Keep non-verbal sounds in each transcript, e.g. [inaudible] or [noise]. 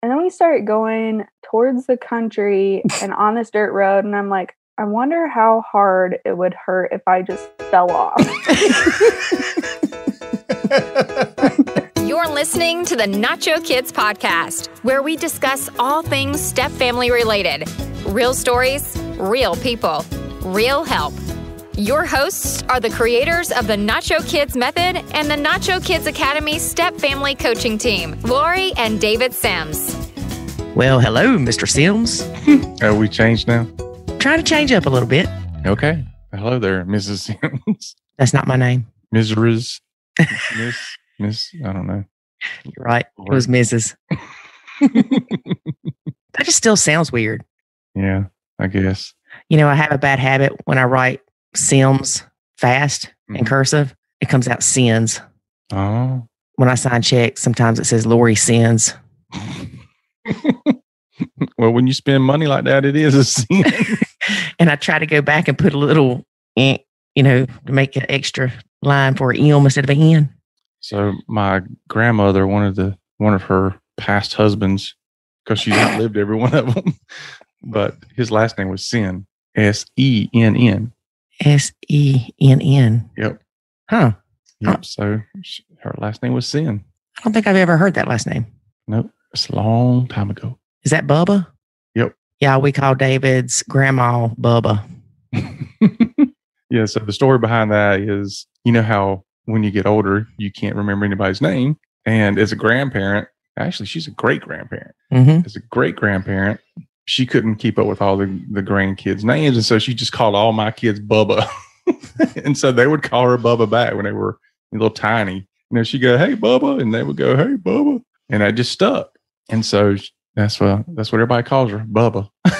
And then we start going towards the country and on this dirt road. And I'm like, I wonder how hard it would hurt if I just fell off. [laughs] You're listening to the Nacho Kids podcast, where we discuss all things step family related real stories, real people, real help. Your hosts are the creators of the Nacho Kids Method and the Nacho Kids Academy Step Family Coaching Team, Lori and David Sims. Well, hello, Mr. Sims. [laughs] Are we changed now? Trying to change up a little bit. Okay. Hello there, Mrs. Sims. That's not my name. Ms. Riz. Miss, Miss, I don't know. You're right. It was Mrs. that just still sounds weird. Yeah, I guess. You know, I have a bad habit when I write Sims fast in Mhm. cursive, it comes out sins. Oh. When I sign checks, sometimes it says Lori sins. [laughs] well, when you spend money like that, it is a sin. [laughs] And I try to go back and put a little, you know, to make an extra line for an M instead of an N. so my grandmother, one of the one of her past husbands, because she's outlived every one of them, [laughs] but his last name was Senn. S E N N. S E N N. Yep. Huh. Yep. So her last name was Senn. I don't think I've ever heard that last name. Nope. It's a long time ago. Is that Bubba? Yep. Yeah, we call David's grandma Bubba. [laughs] yeah. So the story behind that is, you know how when you get older, you can't remember anybody's name, and as a grandparent, actually, she's a great grandparent. hmm As a great grandparent, she couldn't keep up with all the the grandkids' names, and so she just called all my kids Bubba, [laughs] and so they would call her Bubba back when they were little tiny. You know, she'd go, "Hey, Bubba," and they would go, "Hey, Bubba," and that just stuck. And so that's what that's what everybody calls her, Bubba. [laughs]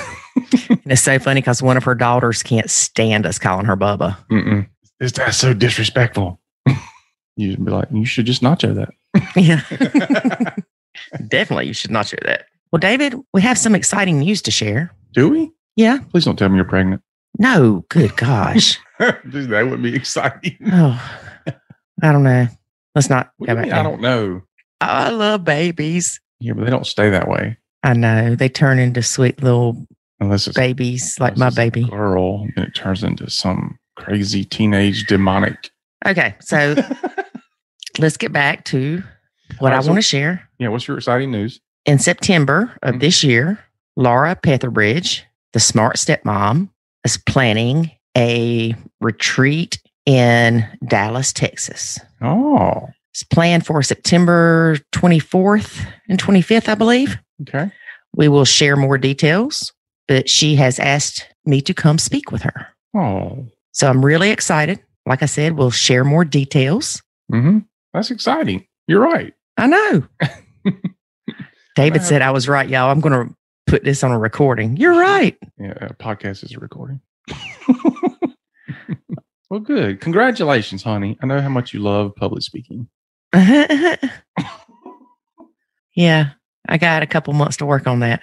And it's so funny because one of her daughters can't stand us calling her Bubba. Mm-mm. Is that so disrespectful? [laughs] You'd be like, you should just nacho that. Yeah, definitely. You should not share that. Well, David, we have some exciting news to share. Do we? Yeah. Please don't tell me you're pregnant. No, good gosh. [laughs] That would be exciting. oh, I don't know. Let's not What go do back. mean, I don't know. I love babies. Yeah, but they don't stay that way I know they turn into sweet little unless it's babies like unless my it's a baby. girl, and it turns into some crazy teenage demonic. Okay, so [laughs] let's get back to what right, I so- want to share. yeah, what's your exciting news? In September of Mhm. this year, Laura Petherbridge, the smart stepmom, is planning a retreat in Dallas, Texas. Oh, It's planned for September 24th and 25th, I believe. okay. We will share more details, but she has asked me to come speak with her. Oh, So I'm really excited. Like I said, we'll share more details. hmm that's exciting. You're right. I know. [laughs] David said uh-huh. I was right, y'all. I'm going to put this on a recording. You're right. Yeah, a podcast is a recording. [laughs] well, good. Congratulations, honey. I know how much you love public speaking. [laughs] yeah, I got a couple months to work on that.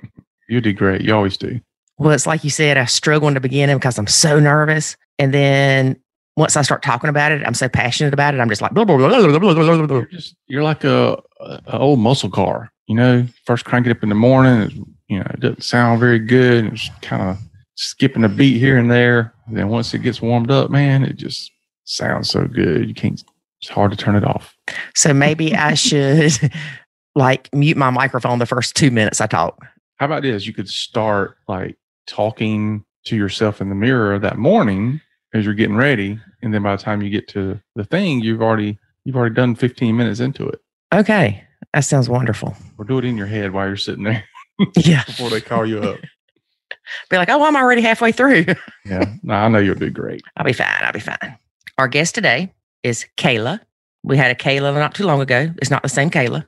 [laughs] you did great. You always do. Well, it's like you said, I struggle in the beginning because I'm so nervous. And then once I start talking about it, I'm so passionate about it. I'm just like, blah, blah, blah, blah, blah, blah, blah. You're, just, you're like a, a, old muscle car. You know, first crank it up in the morning. It's, you know, it doesn't sound very good. It's kind of skipping a beat here and there. And then once it gets warmed up, man, it just sounds so good. You can't. It's hard to turn it off. so maybe I should [laughs] like mute my microphone the first two minutes I talk. How about this? You could start like talking to yourself in the mirror that morning as you're getting ready, and then by the time you get to the thing, you've already you've already done 15 minutes into it. Okay. That sounds wonderful. Or do it in your head while you're sitting there [laughs] Yeah. before they call you up. [laughs] Be like, oh, I'm already halfway through. [laughs] Yeah, no, I know you'll do great. I'll be fine. I'll be fine. Our guest today is Kaila. We had a Kayla not too long ago. It's not the same Kayla.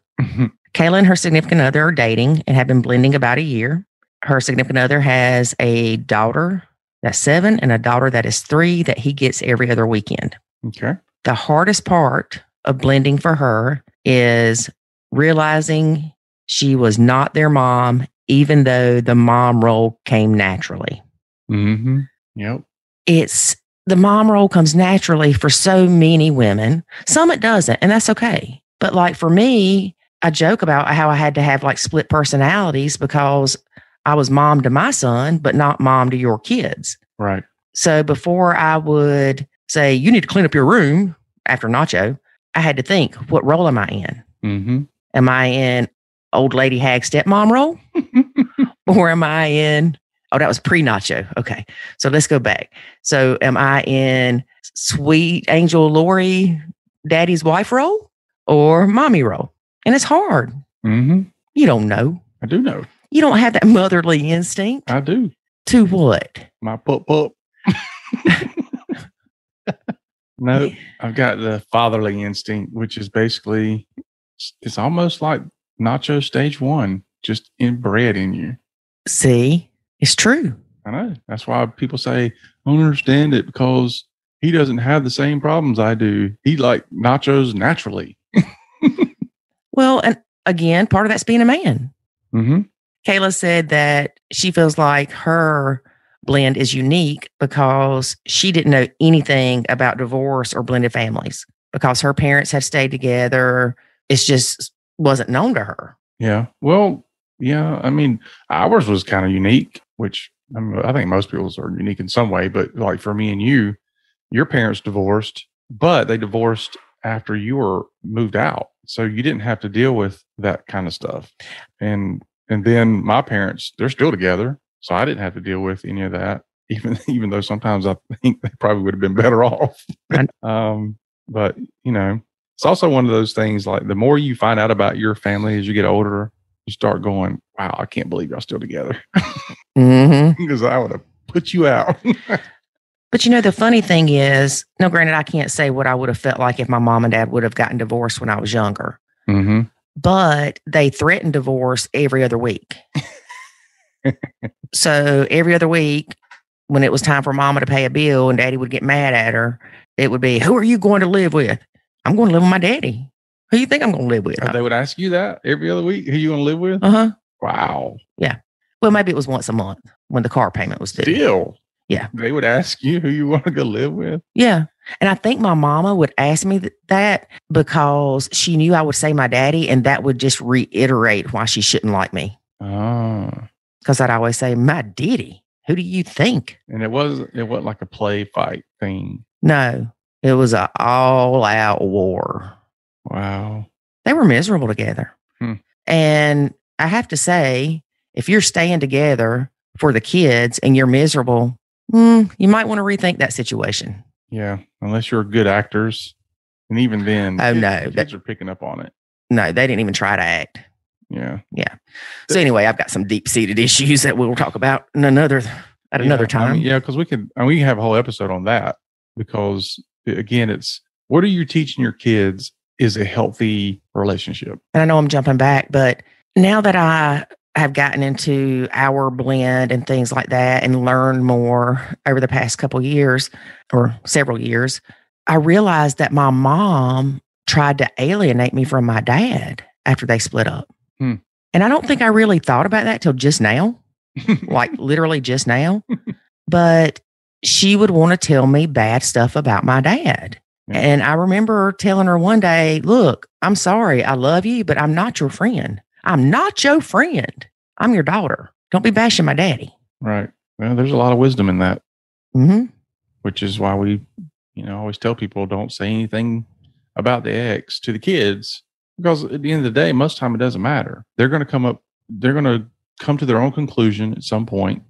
Kaila and her significant other are dating and have been blending about a year. Her significant other has a daughter that's seven and a daughter that is three that he gets every other weekend. okay. The hardest part of blending for her is realizing she was not their mom, even though the mom role came naturally. Mm-hmm. Yep. It's the mom role comes naturally for so many women. Some it doesn't, and that's okay. But like for me, I joke about how I had to have like split personalities because I was mom to my son, but not mom to your kids. Right. So before I would say, you need to clean up your room after Nacho, I had to think, what role am I in? Mm-hmm. Am I in old lady hag stepmom role? [laughs] or am I in, oh, that was pre Nacho. Okay. So let's go back. So am I in sweet angel Lori, daddy's wife role or mommy role? And it's hard. Mm-hmm. You don't know. I do know. You don't have that motherly instinct. I do. To what? My pup pup. [laughs] no, I've got the fatherly instinct, which is basically it's almost like nacho stage one, just inbred in you. See, it's true. I know. That's why people say, I don't understand it because he doesn't have the same problems I do. He like nachos naturally. [laughs] well, and again, part of that's being a man. Mm-hmm. Kaila said that she feels like her blend is unique because she didn't know anything about divorce or blended families because her parents had stayed together. It's just wasn't known to her. Yeah. Well, yeah. I mean, ours was kind of unique, which I, mean, I think most people's are unique in some way. But like for me and you, your parents divorced, but they divorced after you were moved out. So you didn't have to deal with that kind of stuff. And and then my parents, they're still together. So I didn't have to deal with any of that, [laughs] even even though sometimes I think they probably would have been better [laughs] off. um, but you know, it's also one of those things like the more you find out about your family as you get older, you start going, "Wow, I can't believe y'all still together," mm-hmm. [laughs] because I would have put you out. [laughs] but you know, the funny thing is, no, granted, I can't say what I would have felt like if my mom and dad would have gotten divorced when I was younger. Mm-hmm. But they threatened divorce every other week. [laughs] so every other week, when it was time for mama to pay a bill and daddy would get mad at her, it would be, Who are you going to live with? I'm going to live with my daddy. Who you think I'm going to live with? They would ask you that every other week. Who you going to live with? Uh huh. Wow. Yeah. Well, maybe it was once a month when the car payment was due. Still. Yeah. They would ask you who you want to go live with. Yeah. And I think my mama would ask me th- that because she knew I would say my daddy, and that would just reiterate why she shouldn't like me. Oh. Because I'd always say, my daddy. Who do you think? And it was it wasn't like a play fight thing. No, it was a all out war. Wow. They were miserable together. Hmm. And I have to say, if you're staying together for the kids and you're miserable, mm, you might want to rethink that situation. Yeah, unless you're good actors, and even then, Oh, kids, no, kids that- are picking up on it. No, they didn't even try to act. Yeah, yeah. So anyway, I've got some deep seated [laughs] issues that we'll talk about in another at another Yeah, I time. mean, yeah, because we could and we can have a whole episode on that because again, it's what are you teaching your kids is a healthy relationship. And I know I'm jumping back, but now that I have gotten into our blend and things like that and learned more over the past couple years or several years, I realized that my mom tried to alienate me from my dad after they split up. Hmm. And I don't think I really thought about that till just now, like literally just now. [laughs] But she would want to tell me bad stuff about my dad. Yeah. And I remember telling her one day, look, I'm sorry. I love you, but I'm not your friend. I'm not your friend. I'm your daughter. Don't be bashing my daddy. right. Well, there's a lot of wisdom in that, hmm which is why we, you know, always tell people don't say anything about the ex to the kids because at the end of the day, most time it doesn't matter. They're going to come up. They're going to come to their own conclusion at some point.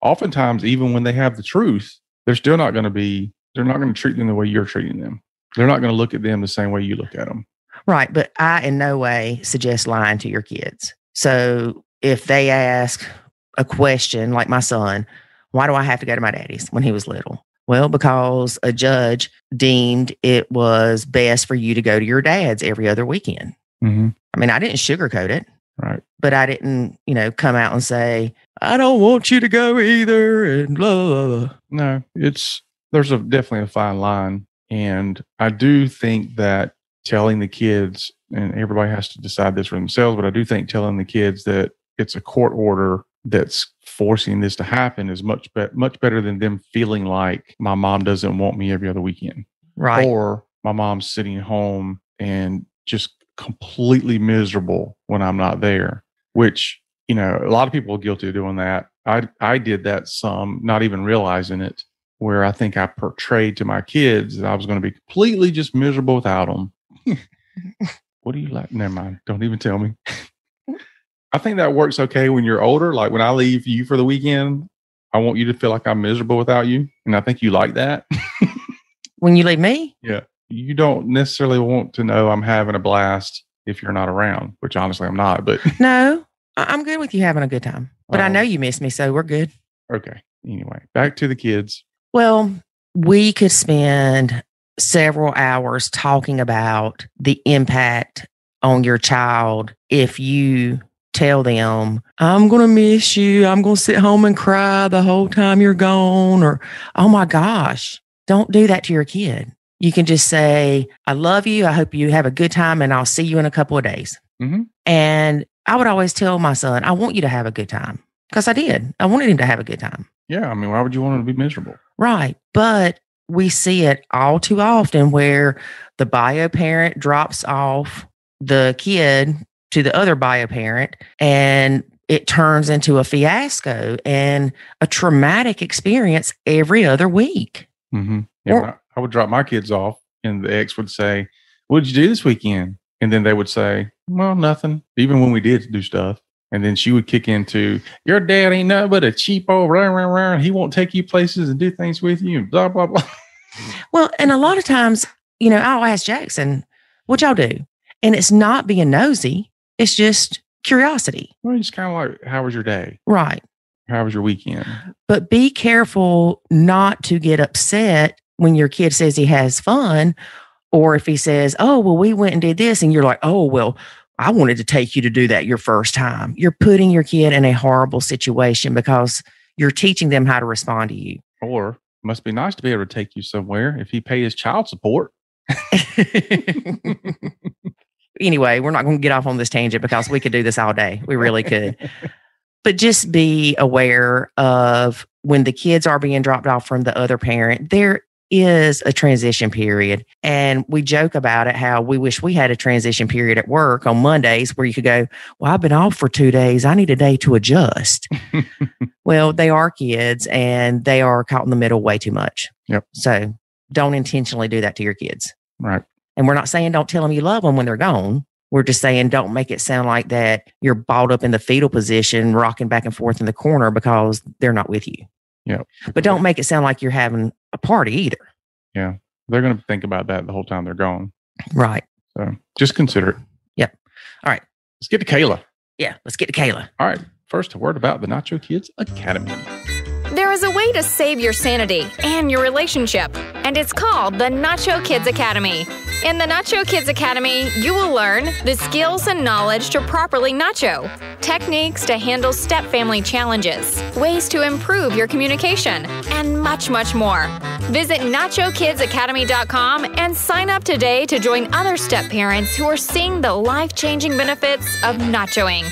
Oftentimes, even when they have the truth, they're still not going to be. They're not going to treat them the way you're treating them. They're not going to look at them the same way you look at them. Right. But I in no way suggest lying to your kids. So if they ask a question like my son, why do I have to go to my daddy's when he was little? Well, because a judge deemed it was best for you to go to your dad's every other weekend. Mm-hmm. I mean, I didn't sugarcoat it. Right. but I didn't, you know, come out and say, I don't want you to go either. And blah, blah, blah. No, it's there's a definitely a fine line, and I do think that telling the kids, and everybody has to decide this for themselves, but I do think telling the kids that it's a court order that's forcing this to happen is much be- much better than them feeling like my mom doesn't want me every other weekend, Right. or my mom's sitting home and just completely miserable when I'm not there, which, you know, a lot of people are guilty of doing that. I, I did that some, not even realizing it, where I think I portrayed to my kids that I was going to be completely just miserable without them. [laughs] what do you like? Never mind. Don't even tell me. I think that works okay when you're older. Like when I leave you for the weekend, I want you to feel like I'm miserable without you. And I think you like that. [laughs] When you leave me, yeah, you don't necessarily want to know I'm having a blast if you're not around, which honestly I'm not, but no, I- I'm good with you having a good time. But I Oh. know you miss me, so we're good. okay. Anyway, back to the kids. Well, we could spend several hours talking about the impact on your child if you tell them, I'm going to miss you. I'm going to sit home and cry the whole time you're gone. Or, oh my gosh, don't do that to your kid. You can just say, I love you. I hope you have a good time and I'll see you in a couple of days. Mhm. And I would always tell my son, I want you to have a good time because I did. I wanted him to have a good time. Yeah. I mean, why would you want him to be miserable? Right. But we see it all too often where the bio parent drops off the kid to the other bio parent and it turns into a fiasco and a traumatic experience every other week. Mm-hmm. Yeah, Or- I, I would drop my kids off, and the ex would say, "What did you do this weekend?" And then they would say, "Well, nothing." Even when we did do stuff, and then she would kick into, "Your dad ain't nothing but a cheapo. Rah, rah, rah. He won't take you places and do things with you." And blah blah blah. Well, and a lot of times, you know, I'll ask Jackson, what y'all do? And it's not being nosy, it's just curiosity. Well, it's kind of like, "How was your day? Right. How was your weekend?" but be careful not to get upset when your kid says he has fun or if he says oh well we went and did this and you're like oh well i wanted to take you to do that your first time. You're putting your kid in a horrible situation because you're teaching them how to respond to you. Or must be nice to be able to take you somewhere if he paid his child support. [laughs] anyway we're not going to get off on this tangent because we could do this all day. We really could. But just be aware of when the kids are being dropped off from the other parent, there is a transition period. And we joke about it how we wish we had a transition period at work on Mondays where you could go, Well, I've been off for two days. I need a day to adjust. [laughs] well, they are kids and they are caught in the middle way too much. Yep. So don't intentionally do that to your kids. Right. And we're not saying don't tell them you love them when they're gone. We're just saying don't make it sound like that you're balled up in the fetal position, rocking back and forth in the corner because they're not with you. Yep. But don't make it sound like you're having a party either. Yeah. They're going to think about that the whole time they're gone. Right. So just consider it. Yep. All right. Let's get to Kaila. Yeah. Let's get to Kaila. All right. First, a word about the Nacho Kids Academy. There is a way to save your sanity and your relationship, and it's called the Nacho Kids Academy. In the Nacho Kids Academy, you will learn the skills and knowledge to properly nacho, techniques to handle step family challenges, ways to improve your communication, and much, much more. Visit NachoKidsAcademy.com and sign up today to join other step parents who are seeing the life changing benefits of nachoing.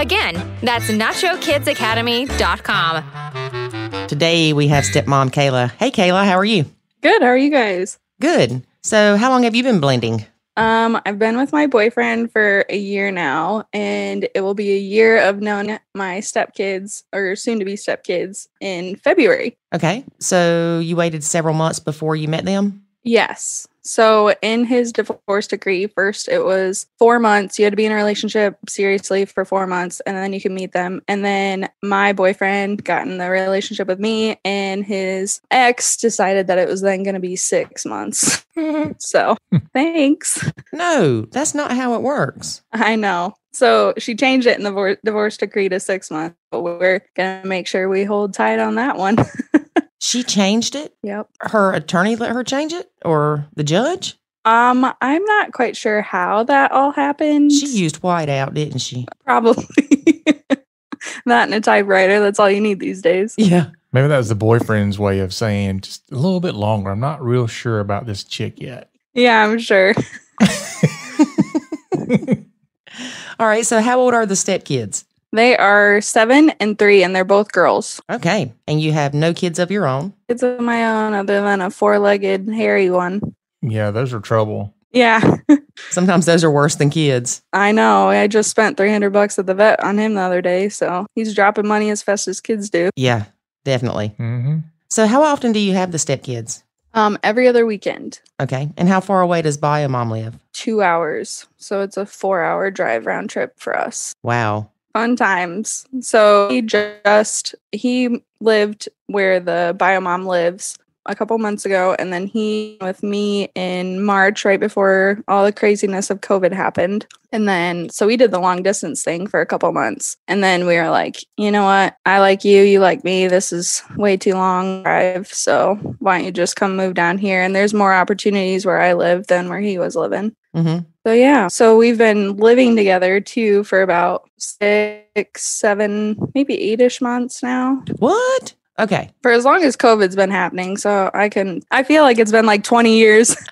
Again, that's NachoKidsAcademy.com. Today we have stepmom Kaila. Hey, Kaila. How are you? Good. How are you guys? Good. So, how long have you been blending? Um, I've been with my boyfriend for a year now, and it will be a year of knowing my stepkids or soon to be stepkids in February. Okay. So, you waited several months before you met them? Yes. So in his divorce decree, first it was four months. You had to be in a relationship seriously for four months and then you can meet them. And then my boyfriend got in the relationship with me and his ex decided that it was then going to be six months. [laughs] so [laughs] thanks. No, that's not how it works. I know. So she changed it in the vor- divorce decree to six months, but we're going to make sure we hold tight on that one. [laughs] She changed it. yep. Her attorney let her change it, or the judge? Um, I'm not quite sure how that all happened. She used white out, didn't she? Probably. [laughs] that and a typewriter. That's all you need these days. Yeah. Maybe that was the boyfriend's way of saying just a little bit longer. I'm not real sure about this chick yet. Yeah, I'm sure. [laughs] [laughs] All right. So, how old are the stepkids? They are seven and three, and they're both girls. Okay. And you have no kids of your own. Kids of my own, other than a four legged, hairy one. Yeah, those are trouble. Yeah. [laughs] Sometimes those are worse than kids. I know. I just spent 300 bucks at the vet on him the other day. So he's dropping money as fast as kids do. Yeah, definitely. hmm So, how often do you have the stepkids? Um, every other weekend, Okay. And how far away does Bio Mom live? two hours. So it's a four hour drive round trip for us. Wow. Fun times. So he just, he lived where the bio mom lives a couple months ago. And then he with me in March, right before all the craziness of COVID happened. And then, so we did the long distance thing for a couple months. And then we were like, you know what? I like you. You like me. This is way too long drive. So why don't you just come move down here? And there's more opportunities where I live than where he was living. hmm So yeah, so we've been living together too for about six, seven, maybe eight-ish months now. What? Okay. For as long as COVID's been happening, so I can I feel like it's been like twenty years. [laughs]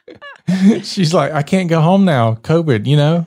[laughs] She's like, I can't go home now. COVID, you know,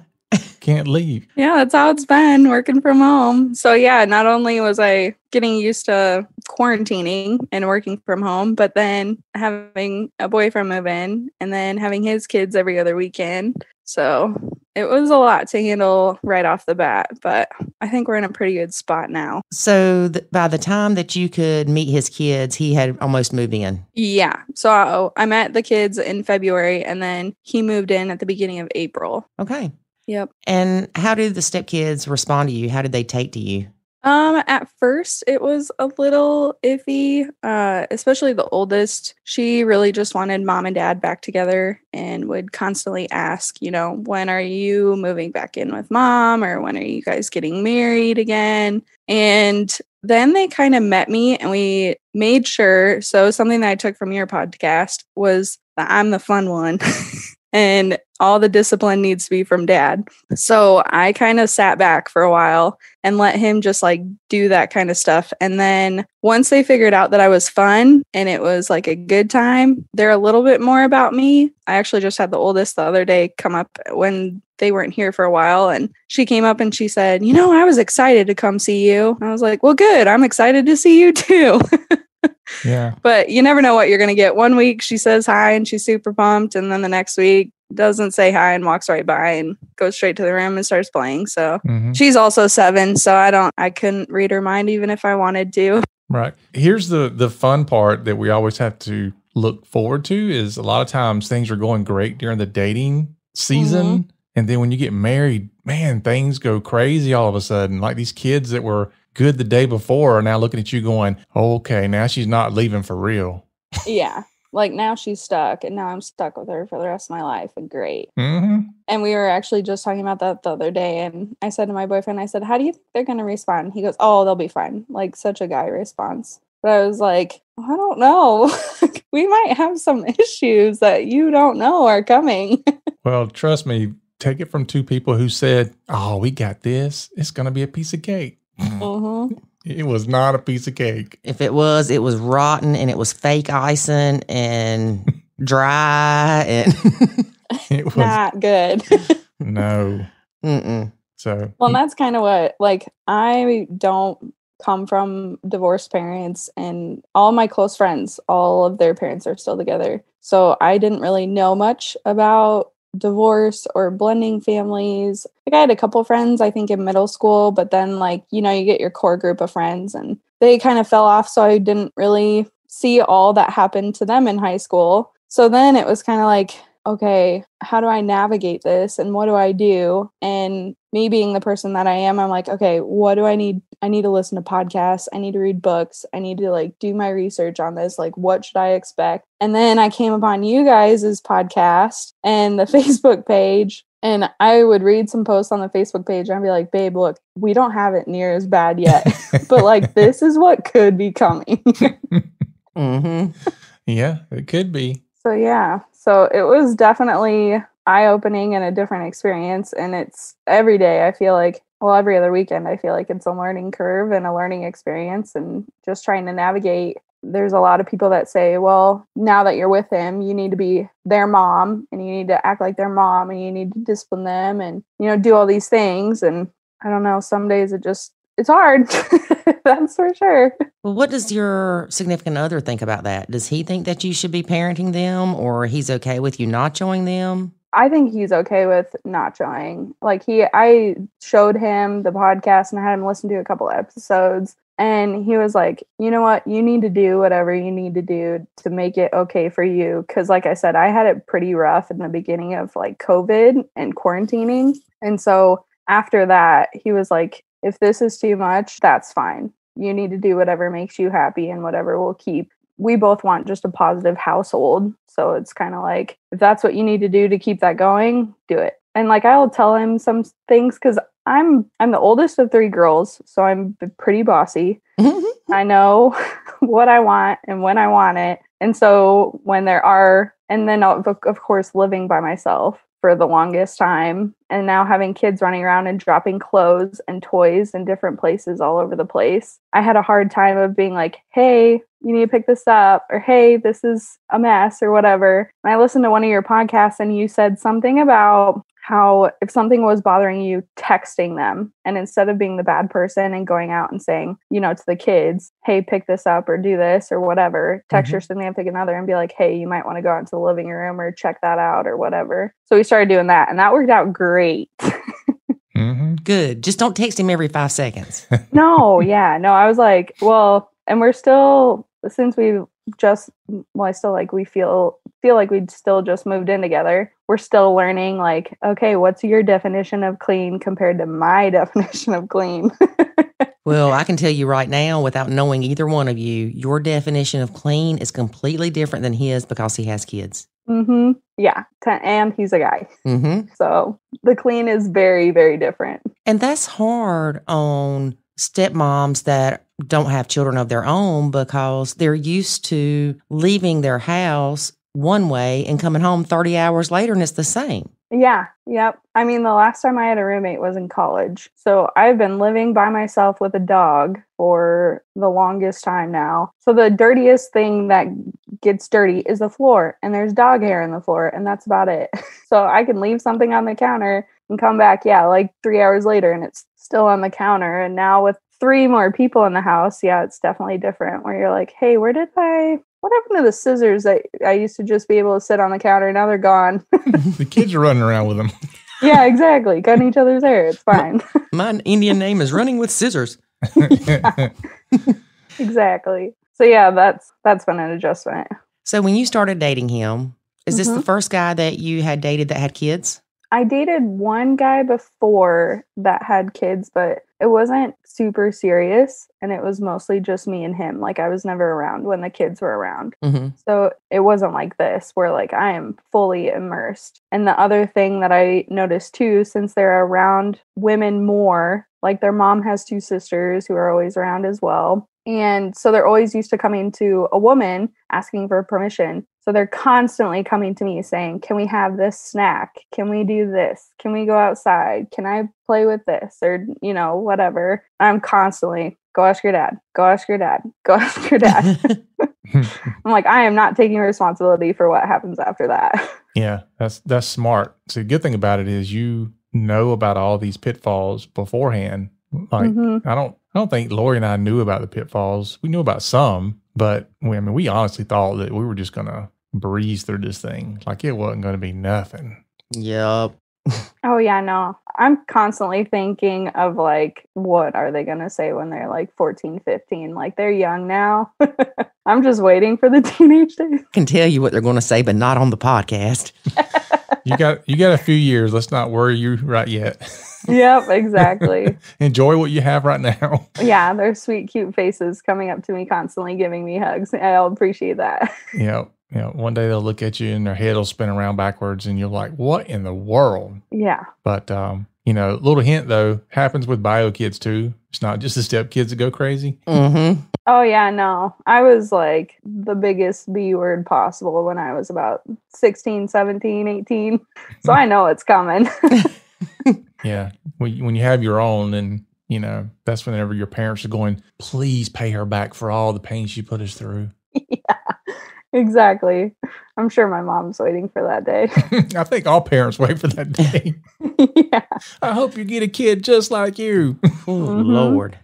can't leave. yeah, that's how it's been working from home. So yeah, not only was I getting used to quarantining and working from home, but then having a boyfriend move in and then having his kids every other weekend. So it was a lot to handle right off the bat, but I think we're in a pretty good spot now. So, th- by the time that you could meet his kids, he had almost moved in. Yeah. So uh, I met the kids in February and then he moved in at the beginning of April. Okay. Yep. And how did the stepkids respond to you? How did they take to you? Um, at first it was a little iffy, uh, especially the oldest. She really just wanted mom and dad back together and would constantly ask, you know, when are you moving back in with mom or when are you guys getting married again? And then they kind of met me and we made sure. So, something that I took from your podcast was that I'm the fun one. [laughs] And all the discipline needs to be from dad. So I kind of sat back for a while and let him just like do that kind of stuff. And then once they figured out that I was fun and it was like a good time, they're a little bit more about me. I actually just had the oldest the other day come up when they weren't here for a while. And she came up and she said, You know, I was excited to come see you. I was like, Well, good. I'm excited to see you too. [laughs] Yeah. [laughs] but you never know what you're going to get. One week she says hi and she's super pumped. And then the next week doesn't say hi and walks right by and goes straight to the room and starts playing. So hmm she's also seven. So I don't, I couldn't read her mind even if I wanted to. Right. Here's the the fun part that we always have to look forward to is a lot of times things are going great during the dating season. And then when you get married, man, things go crazy all of a sudden. Like these kids that were good the day before are now looking at you going, okay, now she's not leaving for real. yeah. Like now she's stuck and now I'm stuck with her for the rest of my life. And great. hmm And we were actually just talking about that the other day. And I said to my boyfriend, I said, How do you think they're going to respond? He goes, Oh, they'll be fine. Like such a guy response. But I was like, I don't know. [laughs] we might have some issues that you don't know are coming. [laughs] Well, trust me, take it from two people who said, oh, we got this. It's going to be a piece of cake. Mhm. It was not a piece of cake. If it was, it was rotten and it was fake icing and [laughs] dry and It [laughs] was Not good. [laughs] no. Mm-mm. So, well, and that's kind of what, like, I don't come from divorced parents, and all my close friends, all of their parents are still together. So I didn't really know much about divorce or blending families. Like, I had a couple friends, I think, in middle school, but then, like, you know, you get your core group of friends, and they kind of fell off. So I didn't really see all that happened to them in high school. So then it was kind of like, okay, how do I navigate this and what do I do? And me being the person that I am, I'm like, okay, what do I need? I need to listen to podcasts. I need to read books. I need to like do my research on this. Like, what should I expect? And then I came upon you guys' podcast and the [laughs] Facebook page. And I would read some posts on the Facebook page and I'd be like, babe, look, we don't have it near as bad yet. [laughs] but like, this is what could be coming. [laughs] hmm yeah, it could be. So yeah, so it was definitely eye opening and a different experience. And it's every day. I feel like, well, every other weekend, I feel like it's a learning curve and a learning experience, and just trying to navigate. There's a lot of people that say, well, now that you're with him, you need to be their mom and you need to act like their mom and you need to discipline them and, you know, do all these things. And I don't know, some days it just, it's hard. [laughs] That's for sure. Well, what does your significant other think about that? Does he think that you should be parenting them or he's okay with you not showing them? I think he's okay with not showing. Like he I showed him the podcast and I had him listen to a couple episodes and he was like, "You know what? You need to do whatever you need to do to make it okay for you cuz like I said, I had it pretty rough in the beginning of like COVID and quarantining. And so after that, he was like, if this is too much, that's fine. You need to do whatever makes you happy and whatever will keep we both want just a positive household. So it's kind of like, if that's what you need to do to keep that going, do it. And like I'll tell him some things because I'm I'm the oldest of three girls, so I'm pretty bossy. [laughs] I know [laughs] what I want and when I want it. And so when there are, and then of course living by myself, for the longest time. And now having kids running around and dropping clothes and toys in different places all over the place, I had a hard time of being like, hey, you need to pick this up, or hey, this is a mess, or whatever. And I listened to one of your podcasts and you said something about how if something was bothering you, texting them. And instead of being the bad person and going out and saying, you know, to the kids, hey, pick this up or do this or whatever, text mm-hmm. your significant other and be like, hey, you might want to go out into the living room or check that out or whatever. So we started doing that and that worked out great. [laughs] mm-hmm. Good. Just don't text him every five seconds. no, yeah. No, I was like, well, and we're still, since we just well i still like we feel feel like we'd still just moved in together. We're still learning like okay what's your definition of clean compared to my [laughs] definition of clean? [laughs] Well i can tell you right now without knowing either one of you your definition of clean is completely different than his because he has kids. Mm-hmm. Yeah and he's a guy. Mm-hmm. so the clean is very very different. And that's hard on stepmoms that don't have children of their own because they're used to leaving their house one way and coming home 30 hours later and it's the same. Yeah, yep. I mean, the last time I had a roommate was in college. So I've been living by myself with a dog for the longest time now. So the dirtiest thing that gets dirty is the floor, and there's dog hair in the floor, and that's about it. [laughs] so I can leave something on the counter and come back, yeah, like three hours later, and it's still on the counter. And now with three more people in the house, yeah, it's definitely different where you're like, hey, where did I what happened to the scissors that I used to just be able to sit on the counter? Now they're gone. [laughs] the kids are running around with them. yeah, [laughs] exactly. Cutting each other's hair. It's fine. My, [laughs] my Indian name is running with scissors. exactly. So yeah, that's that's been an adjustment. So when you started dating him, is mm-hmm. this the mm-hmm. first guy that you had dated that had kids? I dated one guy before that had kids, but it wasn't super serious. And it was mostly just me and him. Like I was never around when the kids were around. Mm-hmm. So it wasn't like this where like I am fully immersed. And the other thing that I noticed too, since they're around women more, like their mom has two sisters who are always around as well. And so they're always used to coming to a woman asking for permission. So they're constantly coming to me saying, Can we have this snack? Can we do this? Can we go outside? Can I play with this? Or, you know, whatever. I'm constantly, Go ask your dad. Go ask your dad. [laughs] Go ask your dad. [laughs] I'm like, I am not taking responsibility for what happens after that. [laughs] Yeah, that's that's smart. So the good thing about it is you know about all these pitfalls beforehand. Like mm-hmm. I don't I don't think Lori and I knew about the pitfalls. We knew about some, but we, I mean, we honestly thought that we were just going to breeze through this thing. Like it wasn't going to be nothing. Yep. [laughs] oh yeah, no. I'm constantly thinking of like what are they going to say when they're like 14, 15? Like they're young now. [laughs] I'm just waiting for the [laughs] teenage days. I can tell you what they're going to say but not on the podcast. You got you got a few years. Let's not worry you right yet [laughs] yep, exactly. [laughs] Enjoy what you have right now. [laughs] Yeah, their sweet, cute faces coming up to me constantly, giving me hugs. I'll appreciate that. Yeah. Yeah. One day they'll look at you and their head will spin around backwards and you're like, what in the world? Yeah. But, um, you know, little hint though, happens with bio kids too. It's not just the step kids that go crazy. Mm-hmm. Oh, yeah, no. I was like the biggest B word possible when I was about 16, 17, 18. So I know it's coming. [laughs] yeah. When, when you have your own, and, you know, that's whenever your parents are going, please pay her back for all the pain she put us through. [laughs] Yeah, exactly. I'm sure my mom's waiting for that day. [laughs] I think all parents wait for that day. [laughs] yeah. I hope you get a kid just like you. oh, mm-hmm. Lord.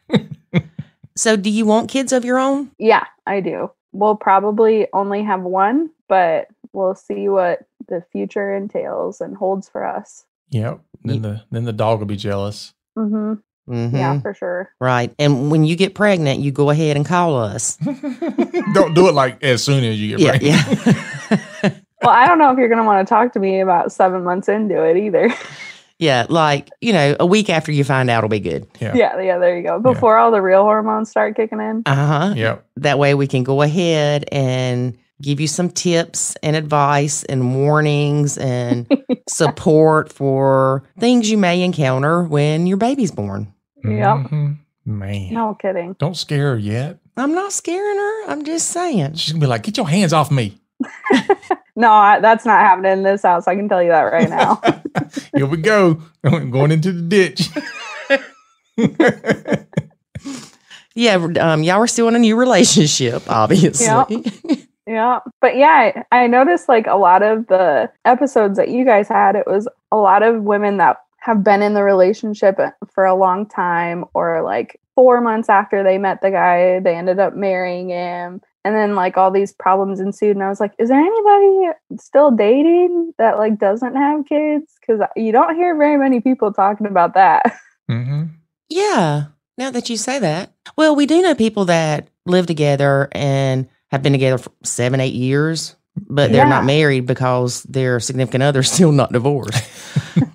so, do you want kids of your own? Yeah, I do. We'll probably only have one, but we'll see what the future entails and holds for us. Yep. Then the then the dog will be jealous. hmm Mhm. Yeah, for sure. Right. And when you get pregnant, you go ahead and call us. [laughs] Don't do it like as soon as you get Yeah. pregnant. Yeah. [laughs] Well, I don't know if you're going to want to talk to me about seven months into it either. [laughs] yeah. Like, you know, a week after you find out will be good. Yeah. yeah, yeah, there you go. Before all the real hormones start kicking in. Uh huh. Yep. That way we can go ahead and give you some tips and advice and warnings and support for things you may encounter when your baby's born. Yep. Mhm. Man. No kidding. Don't scare her yet. I'm not scaring her. I'm just saying. She's gonna be like, get your hands off me. [laughs] No, I, that's not happening in this house. I can tell you that right now. [laughs] Here we go. I'm [laughs] going into the ditch. Yeah, um, y'all are still in a new relationship, obviously. yeah. But yeah, I, I noticed like a lot of the episodes that you guys had, it was a lot of women that have been in the relationship for a long time or like four months after they met the guy, they ended up marrying him. And then like all these problems ensued. And I was like, is there anybody still dating that like doesn't have kids? Because you don't hear very many people talking about that. [laughs] hmm Yeah, now that you say that. Well, we do know people that live together and have been together for seven, eight years, but they're not married because their significant other's still not divorced. [laughs]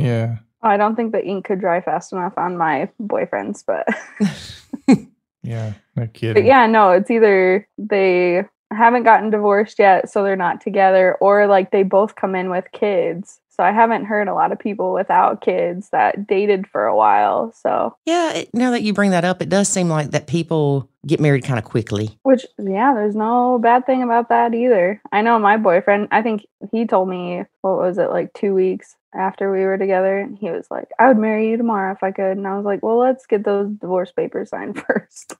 Yeah. I don't think the ink could dry fast enough on my boyfriends, but [laughs] Yeah. No kidding. but yeah, no, it's either they haven't gotten divorced yet, so they're not together, or like they both come in with kids. So I haven't heard a lot of people without kids that dated for a while. So yeah, it, now that you bring that up, it does seem like that people get married kind of quickly. which yeah, there's no bad thing about that either. I know my boyfriend, I think he told me what was it, like two weeks after we were together, and he was like, I would marry you tomorrow if I could. And I was like, Well, let's get those divorce papers signed [laughs] first.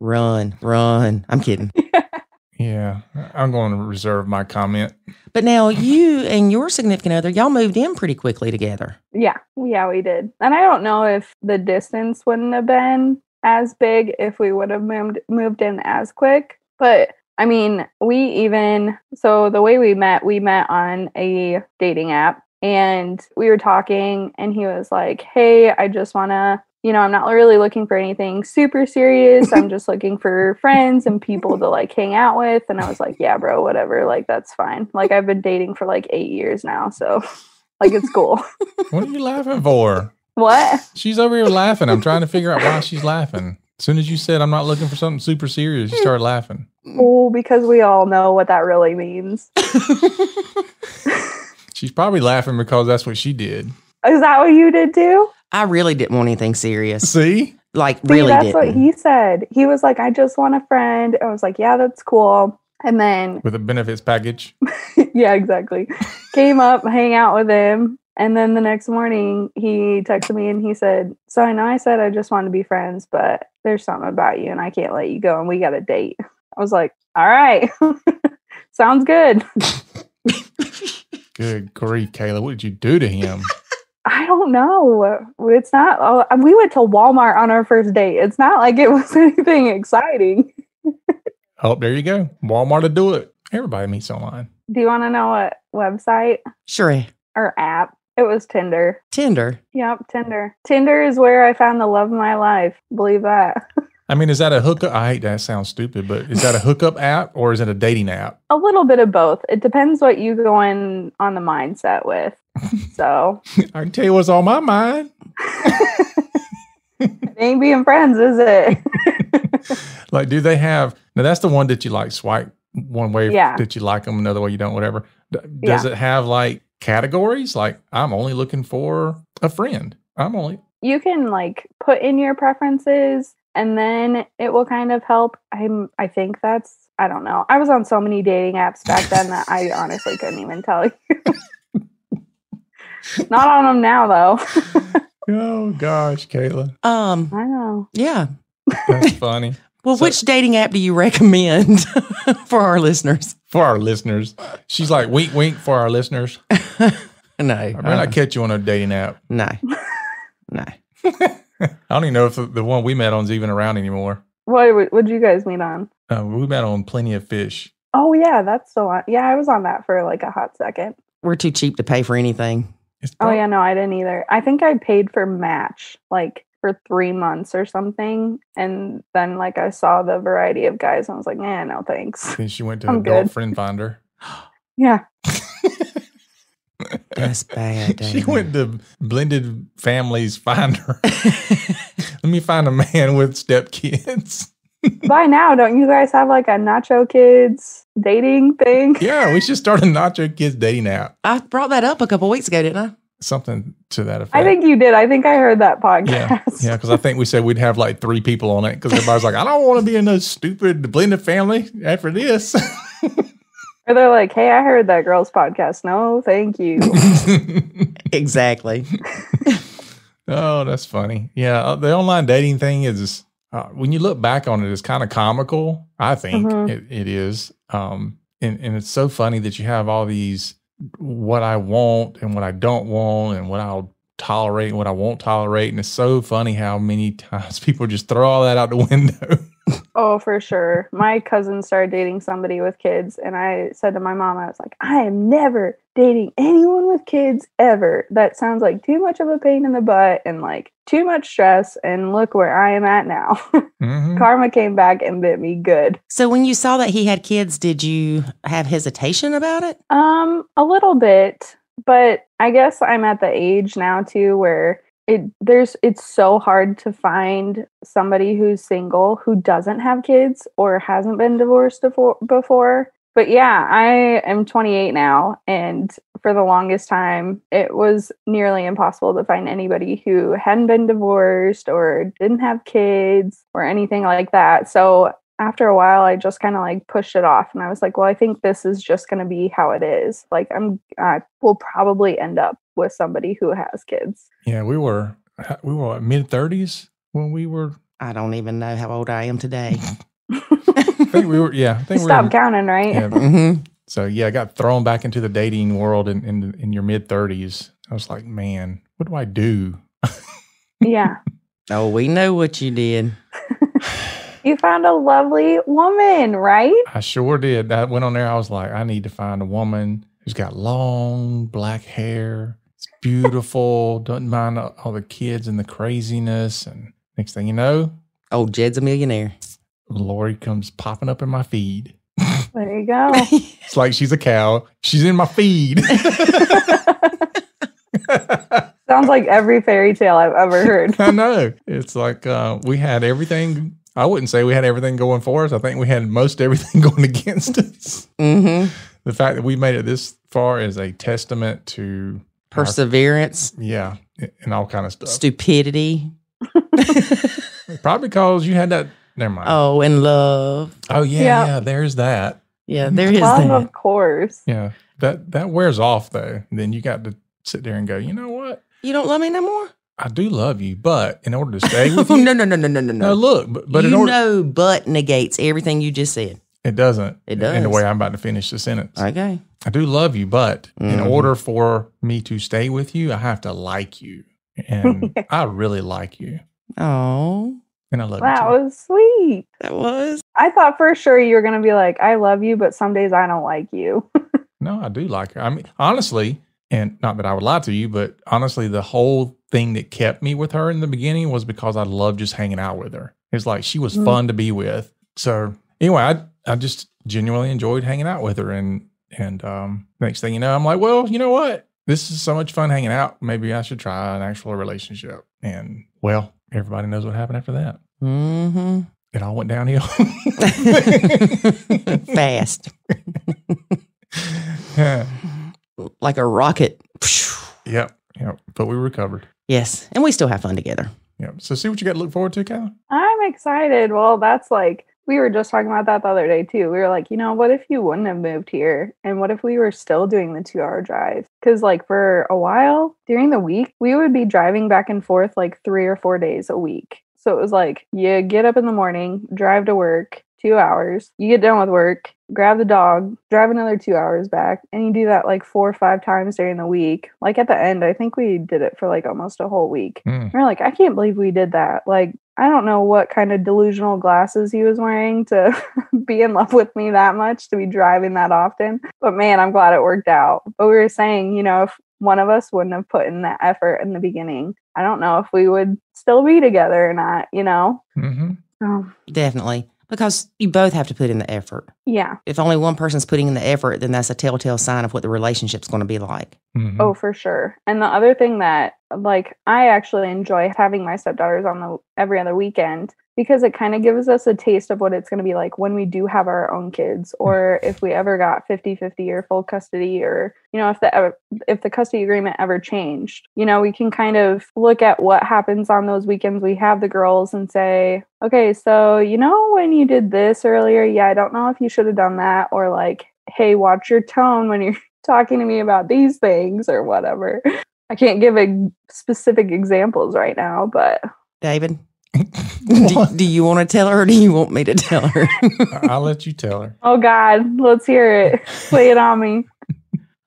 Run, run. I'm kidding. [laughs] yeah. I'm going to reserve my comment. But now you and your significant other, y'all moved in pretty quickly together. Yeah, yeah, we did. And I don't know if the distance wouldn't have been as big if we would have moved moved in as quick. But I mean, we even so the way we met, we met on a dating app and we were talking and he was like, "Hey, I just want to you know, I'm not really looking for anything super serious. I'm just looking for friends and people to like hang out with. And I was like, yeah, bro, whatever. Like, that's fine. Like, I've been dating for like eight years now. So, like, it's cool. [laughs] What are you laughing for? what? She's over here laughing. I'm trying to figure out why she's laughing. As soon as you said I'm not looking for something super serious, you started laughing. Oh, because we all know what that really means. [laughs] She's probably laughing because that's what she did. Is that what you did too? I really didn't want anything serious. See? Like, See, really that's didn't. what he said. He was like, I just want a friend. I was like, yeah, that's cool. And then, [laughs] With a benefits package. yeah, exactly. Came up, hang out with him. And then the next morning, he texted me and he said, So I know I said I just want to be friends, but there's something about you and I can't let you go. And we got a date. I was like, All right. [laughs] Sounds good. [laughs] Good grief, Kaila. What did you do to him? [laughs] I don't know. It's not, oh, we went to Walmart on our first date. It's not like it [laughs] was anything exciting. Oh, there you go. Walmart to do it. Everybody meets online. Do you want to know what website Sure. or app? It was Tinder. Tinder. Yep, Tinder. Tinder is where I found the love of my life. Believe that. [laughs] I mean, is that a hookup? I hate that sounds stupid, but is that a hookup app or is it a dating app? A little bit of both. It depends what you go in on the mindset with. So, [laughs] I can tell you what's on my mind. [laughs] it ain't being friends, is it? [laughs] Like, do they have now? That's the one that you like swipe one way Yeah. that you like them, another way you don't, whatever. Does it have like categories? Like, I'm only looking for a friend. I'm only you can like put in your preferences and then it will kind of help. I'm I think that's I don't know. I was on so many dating apps back then that I honestly couldn't even tell you. [laughs] Not on them now though. [laughs] oh gosh, Kaila, Um, I know. yeah. that's funny [laughs] Well, So- which dating app do you recommend for our listeners? for our listeners. She's like wink, wink for our listeners. No. I better uh, not catch you on a dating app. no. No. [laughs] I don't even know if the, the one we met on is even around anymore. What would would you guys meet on? Uh, we met on Plenty of Fish. Oh yeah, that's still on. Yeah, I was on that for like a hot second. We're too cheap to pay for anything. It's Oh yeah, no, I didn't either. I think I paid for Match like for three months or something, and then like I saw the variety of guys, and I was like, "Nah, no thanks." Then she went to I'm Adult good. Friend Finder. [gasps] Yeah, [laughs] That's bad. [laughs] She went to Blended Families Finder. Let me find a man with stepkids. by now, don't you guys have like a Nacho Kids dating thing? Yeah, we should start a Nacho Kids dating app. I brought that up a couple weeks ago, didn't I? Something to that effect. I think you did. I think I heard that podcast. Yeah, yeah, because I think we said we'd have like three people on it because everybody's like, I don't want to be in a stupid blended family after this. [laughs] Or they're like, "Hey, I heard that girls podcast." No, thank you. [laughs] Exactly. [laughs] oh, that's funny. Yeah, uh, the online dating thing is uh, when you look back on it, it's kind of comical. I think Mhm. it, it is, um, and and it's so funny that you have all these what I want and what I don't want and what I'll tolerate and what I won't tolerate, and it's so funny how many [laughs] times people just throw all that out the window. Oh, for sure. My cousin started dating somebody with kids, and I said to my mom, I was like, I am never dating anyone with kids ever. That sounds like too much of a pain in the butt and like too much stress. And look where I am at now. [laughs] Mhm. Karma came back and bit me good. So when you saw that he had kids, did you have hesitation about it? Um, a little bit, but I guess I'm at the age now too where it there's it's so hard to find somebody who's single who doesn't have kids or hasn't been divorced before before. But yeah, I am 28 now and for the longest time it was nearly impossible to find anybody who hadn't been divorced or didn't have kids or anything like that. So after a while i just kind of like pushed it off and i was like well i think this is just going to be how it is like i'm i will probably end up with somebody who has kids Yeah, we were we were mid thirties when we were. I don't even know how old I am today. [laughs] I think we were. Yeah, I think we stop were. counting right Yeah, hmm so yeah, I got thrown back into the dating world in in, in your mid thirties. I was like, man, what do I do? yeah [laughs] Oh, we know what you did. [laughs] you found a lovely woman right I sure did. I went on there. I was like, I need to find a woman who's got long black hair. It's beautiful. [laughs] doesn't mind all all the kids and the craziness. And next thing you know, Oh, Jed's a millionaire. Lori comes popping up in my feed. [laughs] there you go [laughs] It's like she's a cow. She's in my feed. sounds like every fairy tale i've ever heard I know. It's like uh, we had everything. I wouldn't say we had everything going for us. I think we had most everything [laughs] going against us. hmm The fact that we made it this far is a testament to our- Perseverance, yeah, and all kind of stuff. stupidity. [laughs] Probably because you had that. Never mind. Oh, Oh, and love. yeah, Yeah. yeah. There's that. Yeah, there is love that. of course Yeah, that that wears off though. And then you got to sit there and go. You know what? You don't love me no more? I do love you, but in order to stay [laughs] with oh, you, no, no, no, no, no, no, no. Look, but, but you in order, know, but negates everything you just said. It doesn't. It does. In the way I'm about to finish the sentence. Okay. I do love you, but mm-hmm. in order for me to stay with you, I have to like you, and [laughs] I really like you. Oh. And I love you. That was sweet. That was. I thought for sure you were going to be like, "I love you, but some days I don't like you." [laughs] no, I do like her. I mean, honestly, and not that I would lie to you, but honestly, the whole thing that kept me with her in the beginning was because I loved just hanging out with her. It's like she was Mm. fun to be with. So anyway, I I just genuinely enjoyed hanging out with her. And and um, next thing you know, I'm like, well, you know what? This is so much fun hanging out. Maybe I should try an actual relationship. And well, everybody knows what happened after that. Mm-hmm. It all went downhill. [laughs] Fast. [laughs] yeah. like a rocket. Yep. Yep. But we recovered. Yes. And we still have fun together. Yep. So see what you got to look forward to, Kaila. I'm excited. Well, that's like we were just talking about that the other day too. We were like, you know, what if you wouldn't have moved here? And what if we were still doing the two hour drive? Because, like, for a while during the week, we would be driving back and forth like three or four days a week. So it was like, you get up in the morning, drive to work, two hours, you get done with work, grab the dog, drive another two hours back, and you do that like four or five times during the week. Like at the end, I think we did it for like almost a whole week. Mm. We're like, I can't believe we did that. Like, I don't know what kind of delusional glasses he was wearing to [laughs] be in love with me that much to be driving that often. But man, I'm glad it worked out. But we were saying, you know, if one of us wouldn't have put in that effort in the beginning, I don't know if we would still be together or not, you know? hmm So, Definitely. Because you both have to put in the effort. yeah. If only one person's putting in the effort, then that's a telltale sign of what the relationship's going to be like. hmm Oh, for sure. And the other thing that like I actually enjoy having my stepdaughters on the every other weekend because it kind of gives us a taste of what it's going to be like when we do have our own kids mm. or if we ever got 50-50 or full custody or you know if the if the custody agreement ever changed. You know, we can kind of look at what happens on those weekends we have the girls and say, "Okay, so you know when you did this earlier, yeah, I don't know if you should have done that or like, hey, watch your tone when you're [laughs] talking to me about these things or whatever. I can't give a specific examples right now, but David, [laughs] do, do you want to tell her or do you want me to tell her? I'll let you tell her. [laughs] oh God, let's hear it. Play it on me.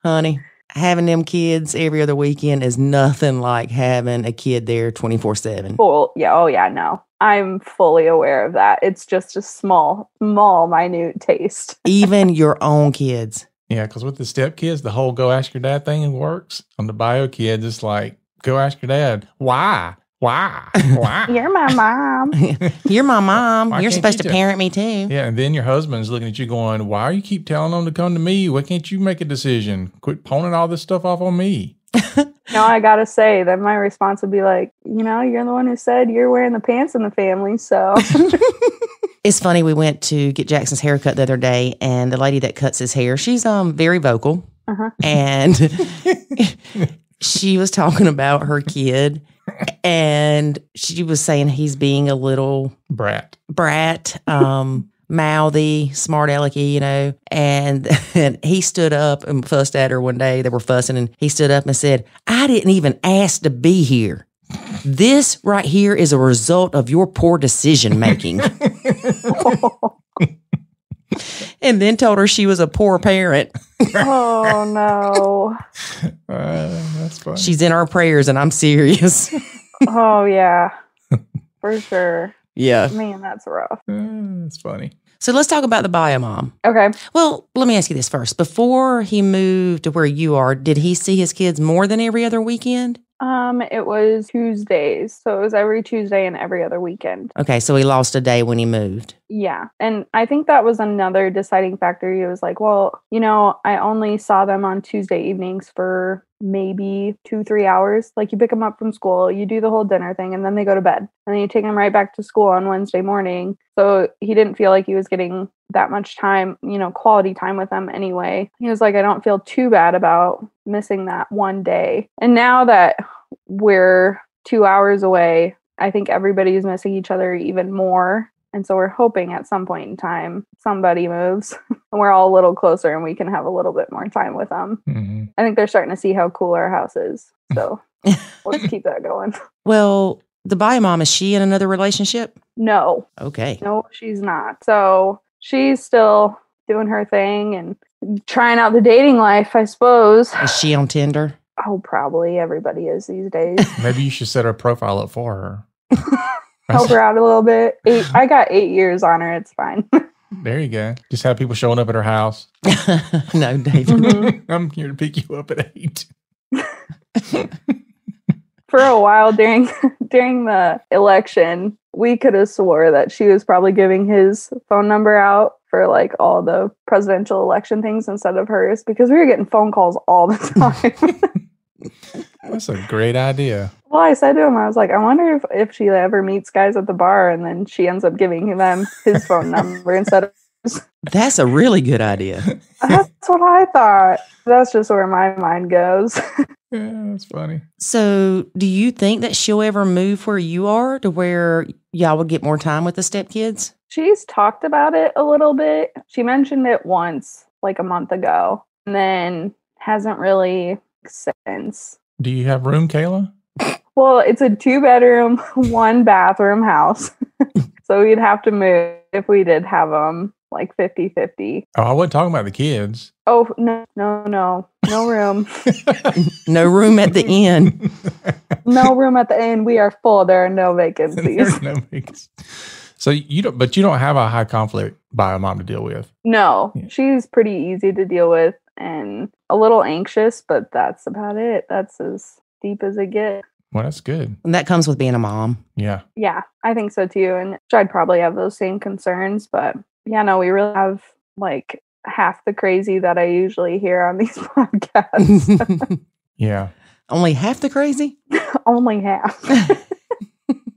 Honey, having them kids every other weekend is nothing like having a kid there 24 7. Full, yeah, oh yeah, no. I'm fully aware of that. It's just a small, small, minute taste. Even [laughs] your own kids. Yeah, because with the step kids, the whole go ask your dad thing works. On the bio kids, it's like go ask your dad. Why? Why? [laughs] Why? You're my mom. [laughs] You're my mom. Why You're supposed you to parent me too. Yeah, and then your husband's looking at you going, Why you keep telling them to come to me? Why can't you make a decision? Quit pawning all this stuff off on me. [laughs] Now I gotta say that my response would be like, you know, you're the one who said you're wearing the pants in the family, so It's funny. We went to get Jackson's haircut the other day, and the lady that cuts his hair, she's um very vocal, Uh-huh. and [laughs] she was talking about her kid, and she was saying he's being a little Brat. brat, um, mouthy, smart alecky, you know. And, and he stood up and fussed at her one day. They were fussing, and he stood up and said, I didn't even ask to be here. This right here is a result of your poor decision making. [laughs] [laughs] and then told her she was a poor parent. oh no. [laughs] Uh, that's funny. She's in our prayers, and I'm serious. [laughs] Oh yeah. For sure. yeah. Man, that's rough. Uh, that's funny. So let's talk about the bio mom. Okay. Well, let me ask you this first. Before he moved to where you are, did he see his kids more than every other weekend? Um, it was Tuesdays. So it was every Tuesday and every other weekend. Okay, so he lost a day when he moved. Yeah. And I think that was another deciding factor. He was like, well, you know, I only saw them on Tuesday evenings for maybe two, three hours. Like you pick them up from school, you do the whole dinner thing, and then they go to bed. And then you take them right back to school on Wednesday morning. So he didn't feel like he was getting that much time, you know, quality time with them anyway. He was like, I don't feel too bad about missing that one day. And now that we're two hours away, I think everybody's missing each other even more. And so we're hoping at some point in time somebody moves and [laughs] we're all a little closer and we can have a little bit more time with them. hmm I think they're starting to see how cool our house is. [laughs] So let's keep that going. [laughs] Well, the bio mom, is she in another relationship? No, Okay. no, she's not. So she's still doing her thing and trying out the dating life, I suppose. Is she on Tinder? Oh, probably everybody is these days. Maybe you should set her profile up for her. Help her out a little bit. Eight, [laughs] I got eight years on her. It's fine. [laughs] There you go. Just have people showing up at her house. [laughs] no, David. Mhm. I'm here to pick you up at eight. for a while during during the election, we could have swore that she was probably giving his phone number out for like all the presidential election things instead of hers because we were getting phone calls all the time. That's a great idea. well, I said to him, I was like, I wonder if, if she ever meets guys at the bar and then she ends up giving them his phone number instead of [laughs] That's a really good idea. [laughs] that's what I thought. That's just where my mind goes. [laughs] Yeah, that's funny. So, do you think that she'll ever move where you are to where y'all would get more time with the stepkids? She's talked about it a little bit. She mentioned it once, like a month ago, and then hasn't really since. Do you have room, Kaila? Well, it's a two bedroom, [laughs] one bathroom house. [laughs] so we'd have to move if we did have them like 50 50. Oh, I wasn't talking about the kids. Oh, no, no, no, no room. [laughs] No room at the inn. no room at the inn. We are full. There are no vacancies. There's no vacancies. So you don't, but you don't have a high conflict bio mom to deal with. No, Yeah. she's pretty easy to deal with and a little anxious, but that's about it. That's as deep as it gets. Well, that's good. And that comes with being a mom. Yeah. Yeah, I think so too. And I'd probably have those same concerns, but yeah, no, we really have like half the crazy that I usually hear on [laughs] these podcasts. [laughs] Yeah. Only half the crazy. [laughs] Only half.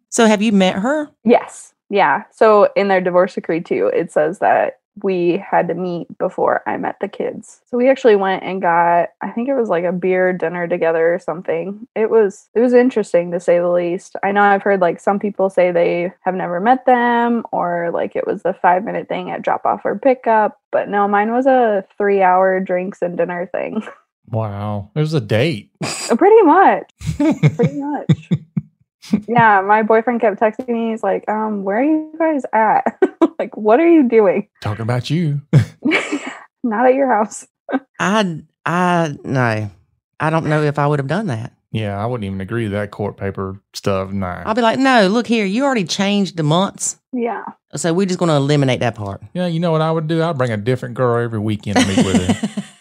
So have you met her? yes. Yeah. So in their divorce decree too, it says that we had to meet before I met the kids. So we actually went and got I think it was like a beer dinner together or something. It was it was interesting to say the least. I know I've heard like some people say they have never met them or like it was a 5 minute thing at drop off or pickup, but no, mine was a 3 hour drinks and dinner thing. Wow. It was a date. Uh, pretty much. [laughs] Pretty much. Yeah, my boyfriend kept texting me. He's like, um, where are you guys at? [laughs] like, what are you doing? Talking about you. [laughs] Not at your house. I I no. I don't know if I would have done that. Yeah, I wouldn't even agree to that court paper stuff. Nah. I'll be like, no, look here, you already changed the months. Yeah. So we're just gonna eliminate that part. yeah, you know what I would do? I'd bring a different girl every weekend to meet with her. [laughs]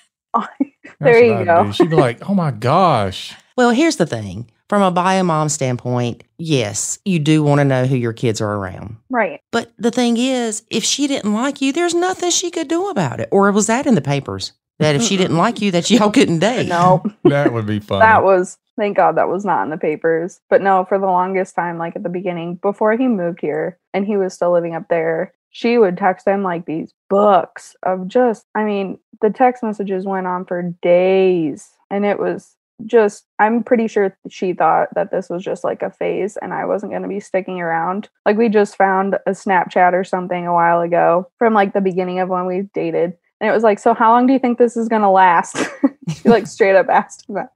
There you I'd go. do. She'd be like, oh my gosh. well, here's the thing. From a bio mom standpoint, yes, you do want to know who your kids are around. right. But the thing is, if she didn't like you, there's nothing she could do about it. Or was that in the papers? That if she [laughs] didn't like you, that y'all couldn't date. No, [laughs] That would be fun. that was, thank God that was not in the papers. But no, for the longest time, like at the beginning, before he moved here and he was still living up there, she would text him like these books of just, I mean, the text messages went on for days and it was just, I'm pretty sure she thought that this was just like a phase and I wasn't going to be sticking around. Like we just found a Snapchat or something a while ago from like the beginning of when we dated. And it was like, so how long do you think this is going to last? [laughs] she like straight up asked him that.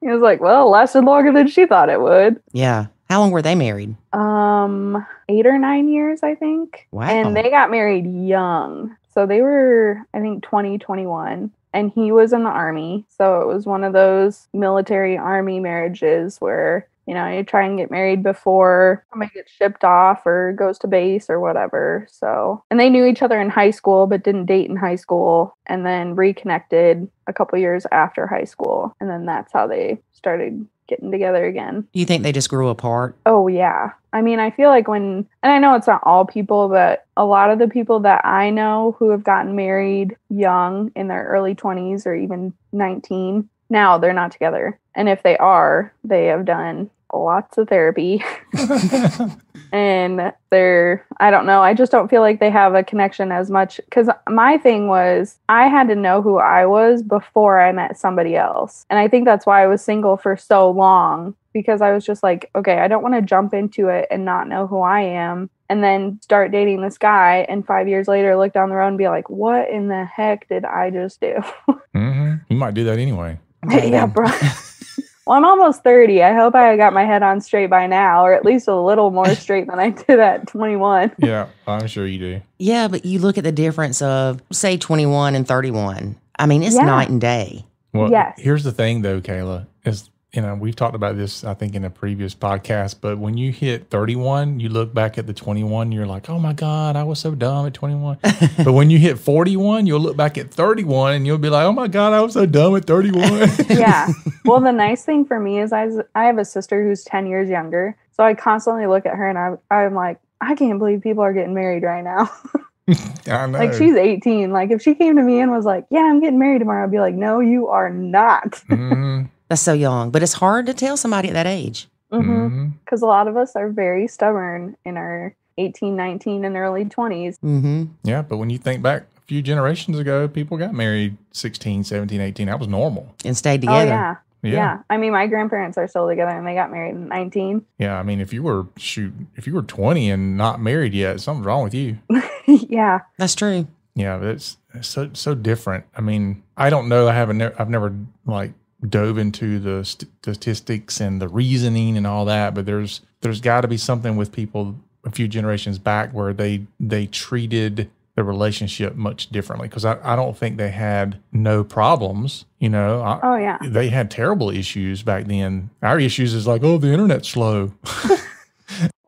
He was like, well, it lasted longer than she thought it would. Yeah. How long were they married? Um, eight or nine years, I think. Wow. And they got married young. So they were, I think, 20, 21. And he was in the army. So it was one of those military army marriages where, you know, you try and get married before somebody gets shipped off or goes to base or whatever. So, and they knew each other in high school, but didn't date in high school and then reconnected a couple years after high school. And then that's how they started getting together again. Do you think they just grew apart? Oh yeah. I mean, I feel like when and I know it's not all people, but a lot of the people that I know who have gotten married young in their early 20s or even 19, now they're not together. And if they are, they have done lots of therapy [laughs] and they're I don't know, I just don't feel like they have a connection as much cuz my thing was I had to know who I was before I met somebody else. And I think that's why I was single for so long because I was just like, okay, I don't want to jump into it and not know who I am and then start dating this guy and 5 years later look down the road and be like, what in the heck did I just do? [laughs] hmm You might do that anyway. [laughs] yeah, bro. Well, I'm almost 30. I hope I got my head on straight by now, or at least a little more [laughs] straight than I did at 21. Yeah, I'm sure you do. Yeah, but you look at the difference of, say, 21 and 31. I mean, it's Yeah. night and day. Well, Yes. here's the thing though, Kaila, is you know, we've talked about this, I think, in a previous podcast, but when you hit 31, you look back at the 21, you're like, oh my God, I was so dumb at 21. [laughs] but when you hit 41, you'll look back at 31 and you'll be like, oh my God, I was so dumb at 31. [laughs] yeah. [laughs] Well, the nice thing for me is I, I have a sister who's 10 years younger. So I constantly look at her and I, I'm like, I can't believe people are getting married right now. I know. like she's 18. Like if she came to me and was like, yeah, I'm getting married tomorrow, I'd be like, no, you are not. Mhm, That's so young, but it's hard to tell somebody at that age. Because mhm. a lot of us are very stubborn in our 18, 19, and early 20s. Mm-hmm. Yeah, but when you think back a few generations ago, people got married 16, 17, 18. That was normal. And stayed Oh, together. yeah. Yeah. Yeah. I mean, my grandparents are still together and they got married at 19. Yeah, I mean, if you were shoot, if you were 20 and not married yet, something's wrong with you. [laughs] yeah. That's true. Yeah, but it's, it's so so different. I mean, I don't know. I haven't. ne- I've never like dove into the st- statistics and the reasoning and all that. But there's there's got to be something with people a few generations back where they they treated the relationship much differently because I, I don't think they had no problems. You know, I, Oh yeah. they had terrible issues back then. Our issues is like, oh, the internet's slow. [laughs]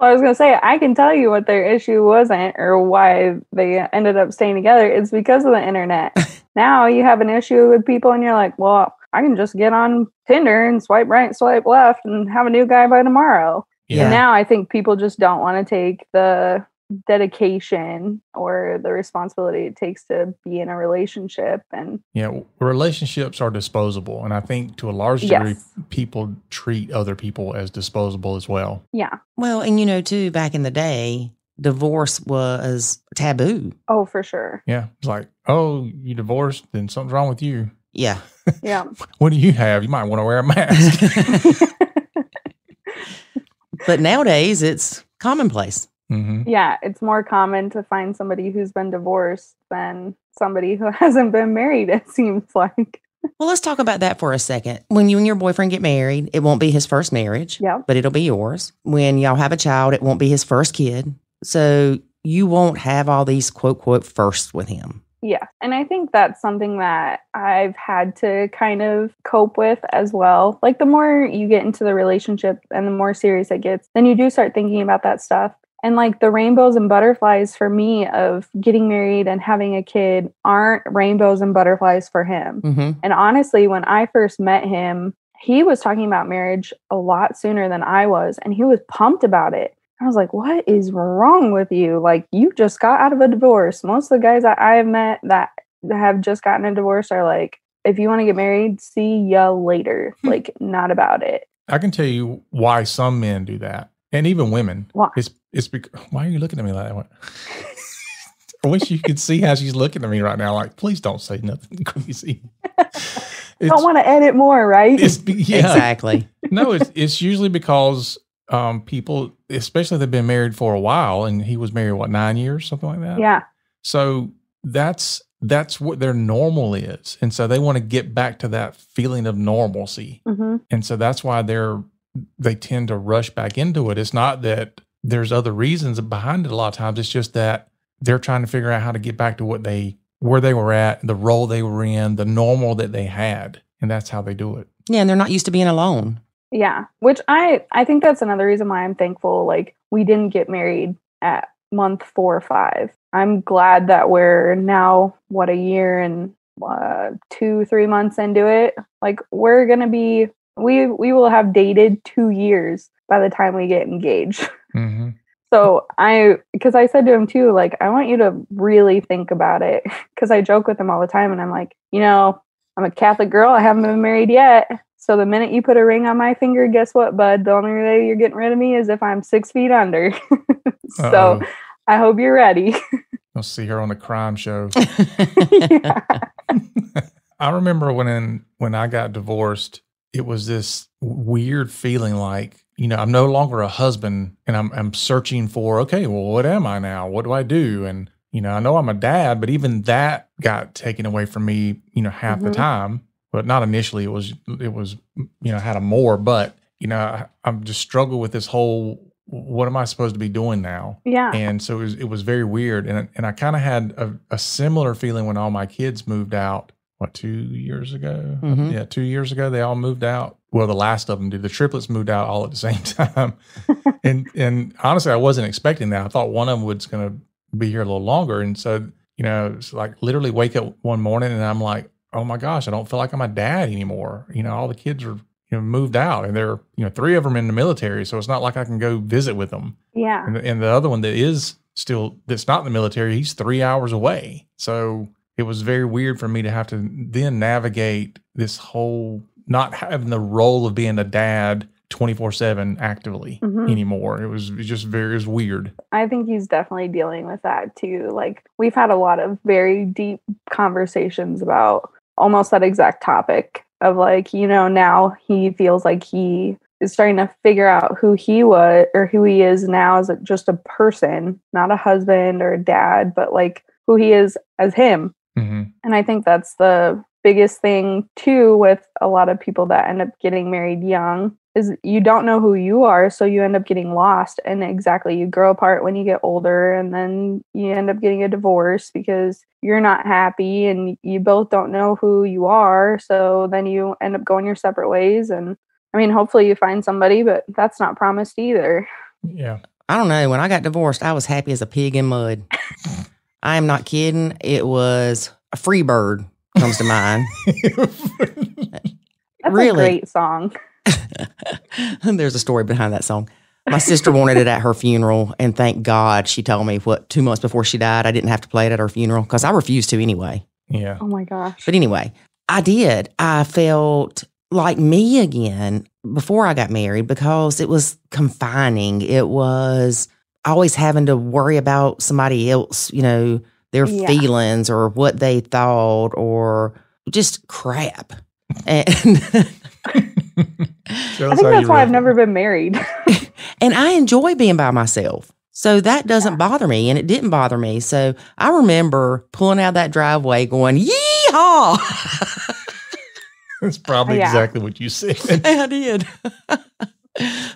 Well, I was gonna say I can tell you what their issue wasn't or why they ended up staying together. It's because of the internet. [laughs] now you have an issue with people, and you're like, well, I can just get on Tinder and swipe right, swipe left, and have a new guy by tomorrow. Yeah. And now I think people just don't want to take the dedication or the responsibility it takes to be in a relationship. And yeah relationships are disposable. And I think to a large degree, yes, people treat other people as disposable as well. yeah. Well, and you know, too, back in the day, divorce was taboo. Oh, for sure. Yeah. It's like, oh, you divorced, then something's wrong with you. Yeah. Yeah. [laughs] What do you have? You might want to wear a mask. [laughs] but nowadays, it's commonplace. hmm yeah, it's more common to find somebody who's been divorced than somebody who [laughs] hasn't been married, it seems like. Well, let's talk about that for a second. When you and your boyfriend get married, it won't be his first marriage, Yep. but it'll be yours. When y'all have a child, it won't be his first kid. So you won't have all these quote, quote, firsts with him. Yeah. And I think that's something that I've had to kind of cope with as well. Like the more you get into the relationship and the more serious it gets, then you do start thinking about that stuff. And like the rainbows and butterflies for me of getting married and having a kid aren't rainbows and butterflies for him. hmm And honestly, when I first met him, he was talking about marriage a lot sooner than I was, and he was pumped about it. I was like, what is wrong with you? Like, you just got out of a divorce. Most of the guys that I have met that have just gotten a divorce are like, if you want to get married, see ya later. Hmm. like, not about it. I can tell you why some men do that, and even women. Why? It's it's because why are you looking at me like that? [laughs] I wish you could see how she's looking at me right now. Like, please don't say nothing [laughs] crazy. [laughs] It's, Don't want to edit more, right? it's yeah. Exactly. no, it's it's usually because um people, especially they've been married for a while, and he was married what nine years, something like that. yeah. So that's that's what their normal is, and so they want to get back to that feeling of normalcy, hmm and so that's why they're they tend to rush back into it. It's not that there's other reasons behind it. A lot of times, it's just that they're trying to figure out how to get back to what they where they were at, the role they were in, the normal that they had, and that's how they do it. Yeah. And they're not used to being alone. Yeah, which I I think that's another reason why I'm thankful like we didn't get married at month 4 or 5. I'm glad that we're now what a year and uh, 2 3 months into it. Like we're going to be we we will have dated 2 years by the time we get engaged. [laughs] hmm So I, because I said to him too, like, I want you to really think about it. [laughs] Because I joke with him all the time and I'm like, you know, I'm a Catholic girl. I haven't been married yet. So the minute you put a ring on my finger, guess what, bud? The only way you're getting rid of me is if I'm six feet under. [laughs] so Uh-oh. I hope you're ready. [laughs] I'll see her on the crime show. [laughs] I remember when when I got divorced, it was this weird feeling like, you know, I'm no longer a husband and I'm I'm searching for, okay, well, what am I now? What do I do? And you know, I know I'm a dad, but even that got taken away from me, you know, half the Mhm. time. But not initially. It was it was you know, had a more, but you know, I, I'm just struggle with this whole what am I supposed to be doing now? Yeah. and so it was, it was very weird and and I kind of had a, a similar feeling when all my kids moved out what two years ago Mhm. yeah two years ago they all moved out well the last of them did the triplets moved out all at the [laughs] same time [laughs] and and honestly I wasn't expecting that I thought one of them was going to be here a little longer and so you know it's like literally wake up one morning and I'm like oh my gosh I don't feel like I'm a dad anymore you know all the kids are you know moved out and they're you know three of them in the military so it's not like I can go visit with them yeah. and, and the other one that is still that's not in the military he's three hours away so it was very weird for me to have to then navigate this whole not having the role of being a dad 24-7 actively Mhm. anymore it was just very it was weird I think he's definitely dealing with that too. Like we've had a lot of very deep conversations about almost that exact topic of like, you know, now he feels like he is starting to figure out who he was or who he is now as a, just a person, not a husband or a dad, but like who he is as him. hmm And I think that's the biggest thing too with a lot of people that end up getting married young is you don't know who you are so you end up getting lost and exactly you grow apart when you get older and then you end up getting a divorce because you're not happy and you both don't know who you are so then you end up going your separate ways and i mean hopefully you find somebody but that's not promised either Yeah. I don't know. When I got divorced, I was happy as a pig in mud. [laughs] I am not kidding. It was a free bird comes to mind. [laughs] that's Really? a great song [laughs] There's a story behind that song. My sister wanted it at her funeral, and thank God she told me what two months before she died, I didn't have to play it at her funeral because I refused to anyway. yeah. oh my gosh But anyway, I did. I felt like me again before I got married because it was confining. It was always having to worry about somebody else, you know, their Yeah. feelings or what they thought or just crap. And Tell [laughs] i think that's you why i've never been married [laughs] and I enjoy being by myself. So that doesn't bother me and it didn't bother me. So I remember pulling out that driveway going, Yeehaw! [laughs] That's probably Yeah. exactly what you said. [laughs] I did.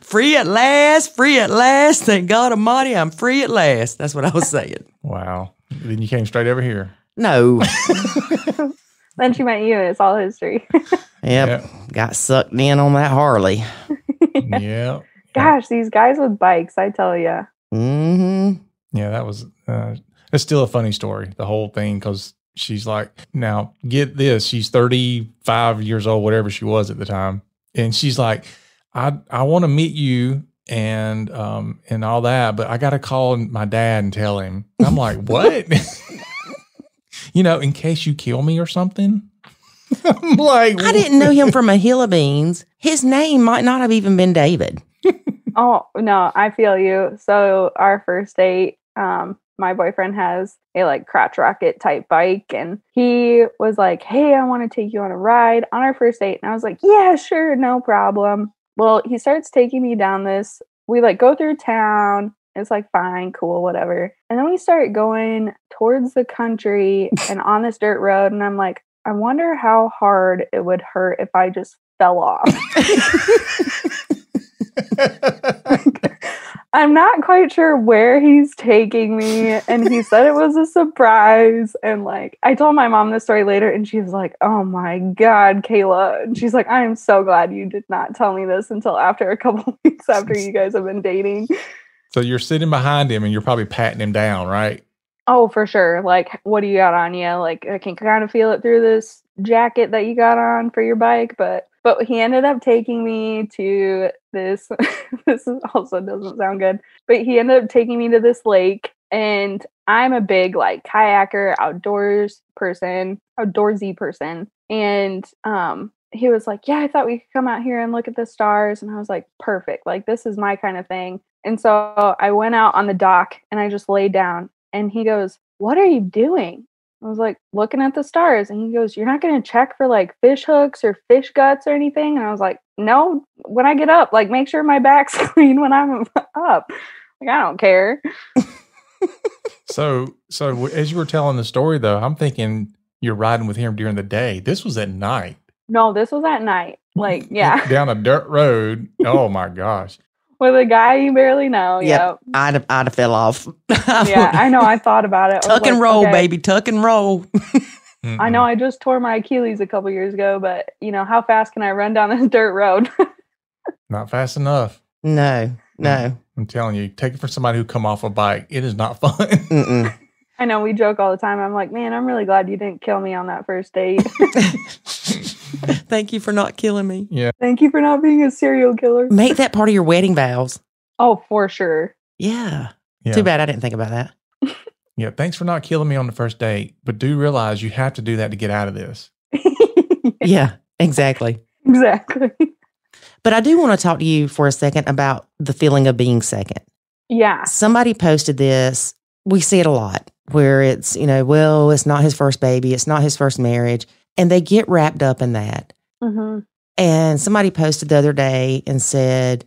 free at last, free at last. Thank God Almighty, I'm free at last. That's what I was saying. Wow. Then you came straight over here. No. then she met you it's all history Yep. Yeah. Got sucked in on that Harley. [laughs] yeah. gosh these guys with bikes i tell you hmm Yeah, that was uh it's still a funny story, the whole thing, because she's like, now get this, she's 35 years old, whatever she was at the time. And she's like, I I want to meet you and um and all that, but I gotta call my dad and tell him. I'm like, [laughs] what? [laughs] you know, in case you kill me or something. [laughs] I'm like, I didn't know him from a hill of beans. His name might not have even been David. [laughs] Oh no, I feel you. So our first date, um, my boyfriend has a like crotch rocket type bike, and he was like, "Hey, I want to take you on a ride on our first date," and I was like, "Yeah, sure, no problem." Well, he starts taking me down this. We like go through town. It's like fine, cool, whatever. And then we start going towards the country and on this dirt road, and I'm like, I wonder how hard it would hurt if I just fell off. [laughs] I'm not quite sure where he's taking me. And he said it was a surprise. And like, I told my mom this story later, and she was like, Oh my God, Kaila. And she's like, I am so glad you did not tell me this until after a couple [laughs] weeks after you guys have been dating. so you're sitting behind him and you're probably patting him down, right? Oh, for sure. Like, what do you got on you? Like, I can kind of feel it through this jacket that you got on for your bike, but but he ended up taking me to this. [laughs] this also doesn't sound good, but he ended up taking me to this lake, and I'm a big like kayaker, outdoors person, outdoorsy person, and um. He was like, Yeah, I thought we could come out here and look at the stars. And I was like, Perfect. Like, this is my kind of thing. And so I went out on the dock and I just laid down and he goes, What are you doing? I was like, Looking at the stars. And he goes, You're not going to check for like fish hooks or fish guts or anything? And I was like, No, when I get up, like make sure my back's [laughs] clean when I'm up. Like, I don't care. So, so as you were telling the story, though, I'm thinking you're riding with him during the day. This was at night. No, this was at night. Like, [laughs] yeah, down a dirt road. Oh my gosh! With a guy you barely know. Yep. Yep. I'd have, I'd have fell off. [laughs] Yeah, I know. I thought about it. I was Tuck and like, roll, okay. baby. Tuck and roll. [laughs] I know I just tore my Achilles a couple years ago, but you know, how fast can I run down this [laughs] dirt road? not fast enough. No, no. I'm telling you, take it from somebody who come off a bike. It is not fun. Mm-mm. I know we joke all the time. I'm like, man, I'm really glad you didn't kill me on that first date. [laughs] Thank you for not killing me. Yeah. Thank you for not being a serial killer. Make that part of your wedding vows. Oh, for sure. Yeah. yeah. Too bad I didn't think about that. [laughs] Yeah. Thanks for not killing me on the first date, but do realize you have to do that to get out of this. [laughs] Yeah, exactly. exactly. But I do want to talk to you for a second about the feeling of being second. Yeah. Somebody posted this. We see it a lot where it's, you know, well, it's not his first baby, it's not his first marriage. And they get wrapped up in that. hmm And somebody posted the other day and said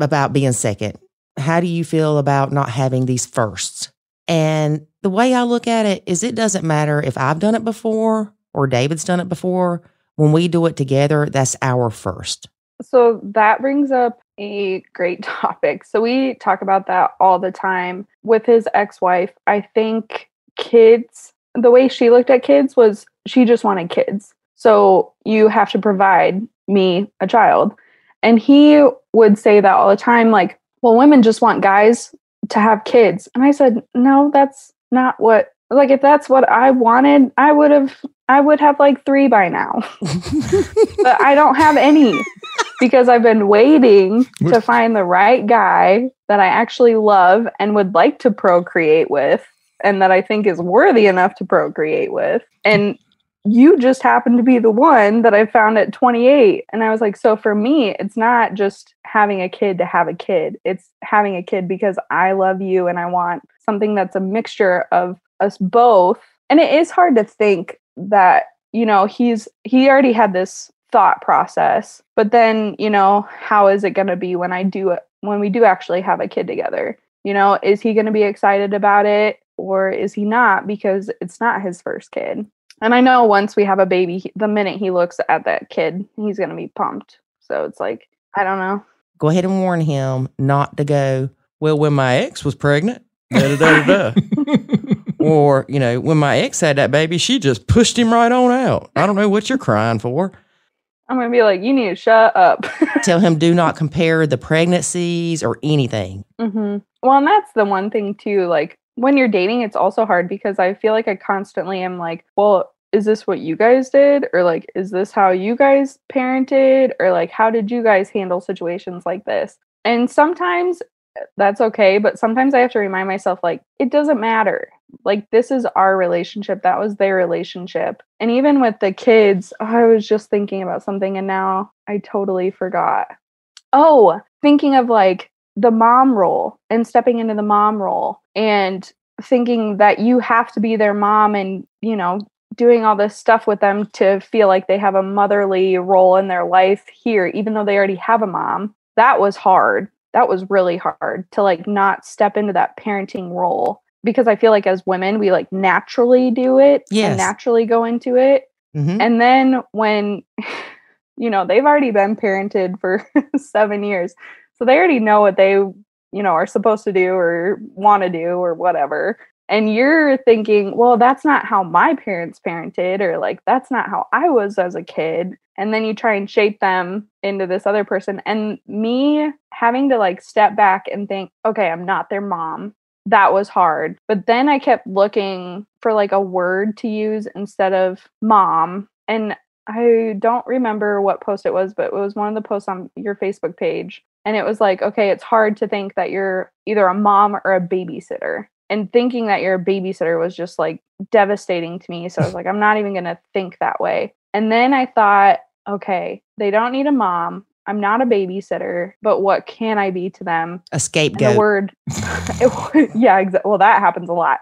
about being second. How do you feel about not having these firsts? And the way I look at it is it doesn't matter if I've done it before or David's done it before. When we do it together, that's our first. So that brings up a great [laughs] topic. So we talk about that all the time with his ex-wife. I think kids, the way she looked at kids was she just wanted kids. So you have to provide me a child. And he would say that all the time like, well, women just want guys to have kids. And I said, "No, that's not what like if that's what I wanted, I would have I would have like 3 by now." [laughs] but I don't have any because I've been waiting to find the right guy that I actually love and would like to procreate with and that I think is worthy enough to procreate with. And you just happen to be the one that I found at 28. And I was like, so for me, it's not just having a kid to have a kid, it's having a kid because I love you and I want something that's a mixture of us both. And it is hard to think that, you know, he's, he already had this thought process, but then, you know, how is it going to be when I do it, when we do actually have a kid together? You know, is he going to be excited about it or is he not because it's not his first kid? And I know once we have a baby, the minute he looks at that kid, he's going to be pumped. So it's like, I don't know. Go ahead and warn him not to go, well, when my ex was pregnant, da, da, da, da, da." [laughs] or, you know, when my ex had that baby, she just pushed him right on out. I don't know what you're crying for. I'm going to be like, you need to shut up. [laughs] Tell him do not compare the pregnancies or anything. Mm-hmm. Well, and that's the one thing too. Like when you're dating, it's also hard because I feel like I constantly am like, well, is this what you guys did? Or like, is this how you guys parented? Or like, how did you guys handle situations like this? And sometimes eh, that's okay. But sometimes I have to remind myself, like, it doesn't matter. Like, this is our relationship. That was their relationship. And even with the kids, oh, I was just thinking about something and now I totally forgot. Oh, thinking of like the mom role and stepping into the mom role and thinking that you have to be their mom and, you know, doing all this stuff with them to feel like they have a motherly role in their life here, even though they already have a mom. That was hard. That was really hard to like not step into that parenting role because I feel like as women, we like naturally do it Yes. and naturally go into it. hmm And then when, [laughs] you know, they've already been parented for [laughs] seven years. So they already know what they, you know, are supposed to do or want to do or whatever. And you're thinking, well, that's not how my parents parented, or like, that's not how I was as a kid. And then you try and shape them into this other person. And me having to like step back and think, okay, I'm not their mom that was hard. But then I kept looking for like a word to use instead of mom. And I don't remember what post it was, but it was one of the posts on your Facebook page. And it was like, okay, it's hard to think that you're either a mom or a babysitter. And thinking that you're a babysitter was just like devastating to me. So I was like, I'm not even going to think that way. And then I thought, okay, they don't need a mom. I'm not a babysitter, but what can I be to them? A And scapegoat. the word, it, [laughs] [laughs] yeah, exactly. Well, that happens a lot.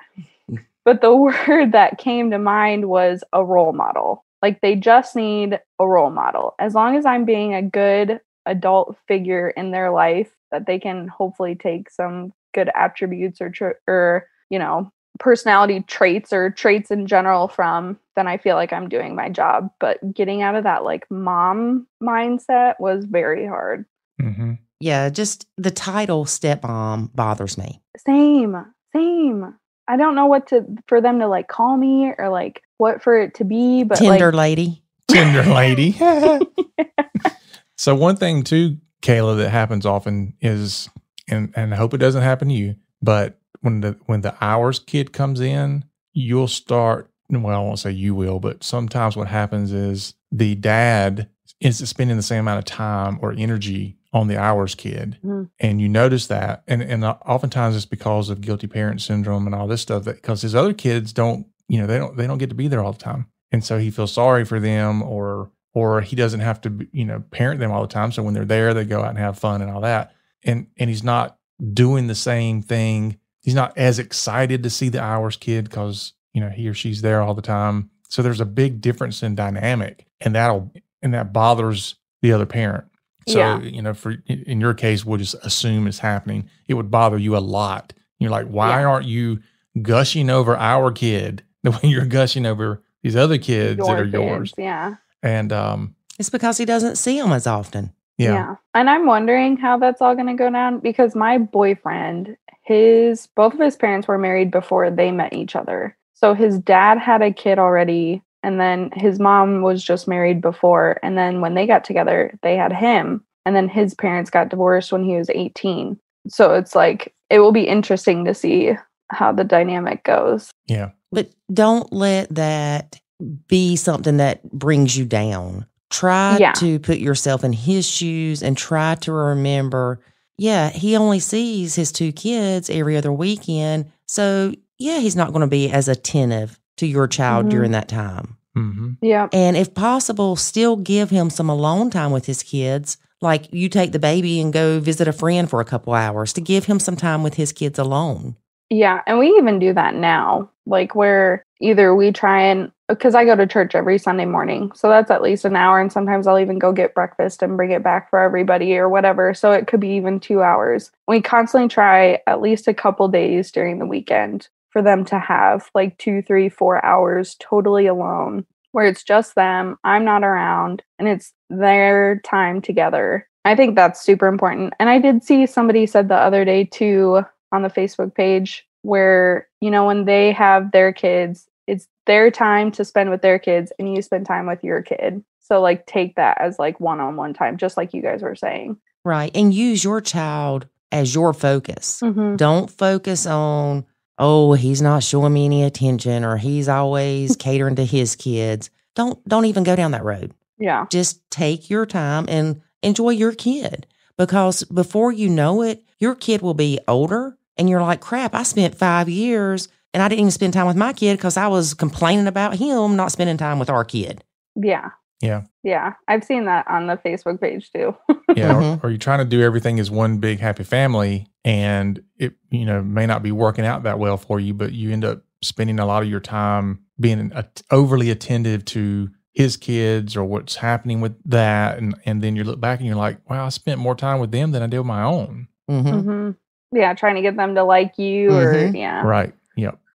But the [laughs] word that came to mind was a role model. Like they just need a role model. As long as I'm being a good adult figure in their life that they can hopefully take some good attributes or tr- or you know personality traits or traits in general from then I feel like I'm doing my job. But getting out of that like mom mindset was very hard. hmm yeah, just the title stepmom bothers me. Same, same. I don't know what to for them to like call me or like what for it to be, but Tender like lady. Tender lady. [laughs] [laughs] so one thing too, Kaila, that happens often is, and and I hope it doesn't happen to you, but when the when the ours kid comes in, you'll start. Well, I won't say you will, but sometimes what happens is the dad is spending the same amount of time or energy on the ours kid, Mhm. and you notice that, and and oftentimes it's because of guilty parent syndrome and all this stuff. That because his other kids don't, you know, they don't they don't get to be there all the time, and so he feels sorry for them, or or he doesn't have to, you know, parent them all the time. So when they're there, they go out and have fun and all that, and and he's not doing the same thing. He's not as excited to see the ours kid because you know he or she's there all the time. So there's a big difference in dynamic, and that'll and that bothers the other parent. So Yeah. you know, for in your case, we'll just assume it's happening. It would bother you a lot. You're like, why Yeah. aren't you gushing over our kid the way [laughs] you're gushing over these other kids that are kids, yours? Yeah. And um, It's because he doesn't see them as often. Yeah. And I'm wondering how that's all going to go down because my boyfriend, his both of his parents were married before they met each other. So his dad had a kid already and then his mom was just married before and then when they got together, they had him and then his parents got divorced when he was 18. So it's like it will be interesting to see how the dynamic goes. Yeah. But don't let that be something that brings you down. Try Yeah. to put yourself in his shoes and try to remember, yeah, he only sees his two kids every other weekend. So, yeah, he's not going to be as attentive to your child Mhm. during that time. hmm Yeah. And if possible, still give him some alone time with his kids. Like you take the baby and go visit a friend for a couple hours to give him some time with his kids alone. Yeah, and we even do that now. Like where either we try and because I go to church every Sunday morning. So that's at least an hour and sometimes I'll even go get breakfast and bring it back for everybody or whatever. So it could be even 2 hours. We constantly try at least a couple days during the weekend for them to have like two, three, four hours totally alone where it's just them, I'm not around, and it's their time together. I think that's super important. And I did see somebody said the other day too on the Facebook page where, you know, when they have their kids, it's their time to spend with their kids and you spend time with your kid. So like take that as like one-on-one time just like you guys were saying. Right. And use your child as your focus. Mhm. Don't focus on, oh, he's not showing me any attention or he's always [laughs] catering to his kids. Don't don't even go down that road. Yeah. Just take your time and enjoy your kid. Because before you know it, your kid will be older and you're like, crap, I spent five years and I didn't even spend time with my kid because I was complaining about him not spending time with our kid. Yeah. Yeah. Yeah. I've seen that on the Facebook page too. Yeah. Or, or you're trying to do everything as one big happy family and it, you know, may not be working out that well for you, but you end up spending a lot of your time being a, overly attentive to his kids or what's happening with that. And, and then you look back and you're like, wow, I spent more time with them than I did with my own. hmm hmm Yeah, trying to get them to like you or Mhm. yeah. Right.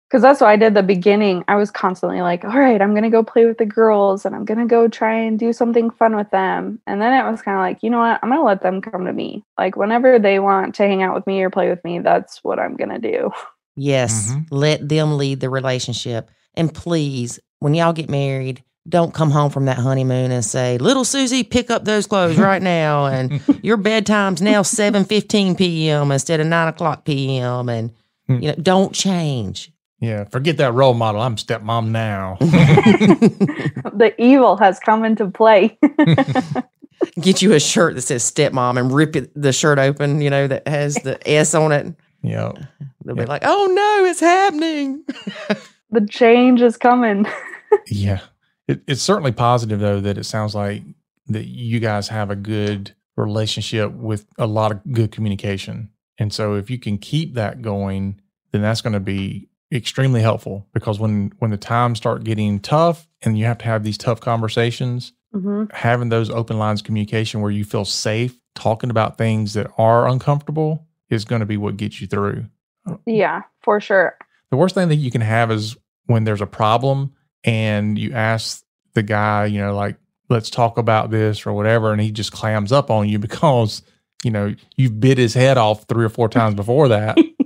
Yep. Because that's what I did the beginning. I was constantly like, all right, I'm going to go play with the girls and I'm going to go try and do something fun with them. And then it was kind of like, you know what? I'm going to let them come to me. Like, whenever they want to hang out with me or play with me, that's what I'm going to do. Yes, Mhm. let them lead the relationship. And please, when y'all get married, don't come home from that honeymoon and say, "Little Susie, pick up those clothes right now." And [laughs] your bedtime's now seven fifteen p.m. instead of nine o'clock p.m. And Hmm. you know, don't change. Yeah. Forget that role model. I'm stepmom now. [laughs] the evil has come into play. [laughs] Get you a shirt that says "stepmom" and rip it, the shirt open. You know that has the S on it. yeah. They'll Yeah. be like, "Oh no, it's happening." [laughs] the change is coming. Yeah. It, it's certainly positive, though, that it sounds like that you guys have a good relationship with a lot of good communication. And so if you can keep that going, then that's going to be extremely helpful because when when the times start getting tough and you have to have these tough conversations, hmm having those open lines of communication where you feel safe talking about things that are uncomfortable is going to be what gets you through. Yeah, for sure. The worst thing that you can have is when there's a problem and you ask the guy, you know, like, let's talk about this or whatever, and he just clams up on you [laughs] because, you know, you've bit his head off three or four times before that. [laughs]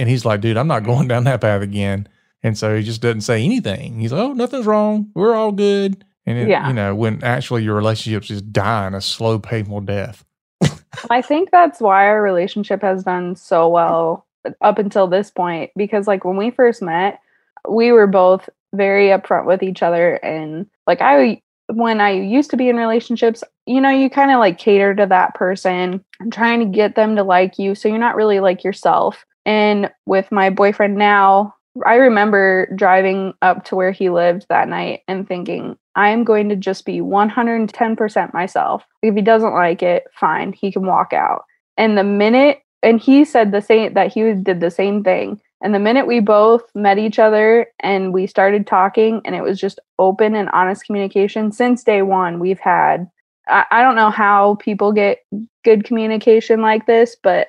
And he's like, dude, I'm not going down that path again. And so he just doesn't say anything. He's like, oh, nothing's wrong. We're all good. And, it, Yeah. you know, when actually your relationship's just dying a slow, painful death. I think that's why our relationship has done so well up until this point because like when we first met, we were both very upfront with each other and like I when I used to be in relationships, you know, you kind of like cater to that person and trying to get them to like you so you're not really like yourself. And with my boyfriend now, I remember driving up to where he lived that night and thinking, I am going to just be 110% myself. If he doesn't like it, fine, he can walk out. And the minute, and he said the same, that he did the same thing. And the minute we both met each other and we started talking, and it was just open and honest communication, since day one, we've had, I, I don't know how people get good communication like this, but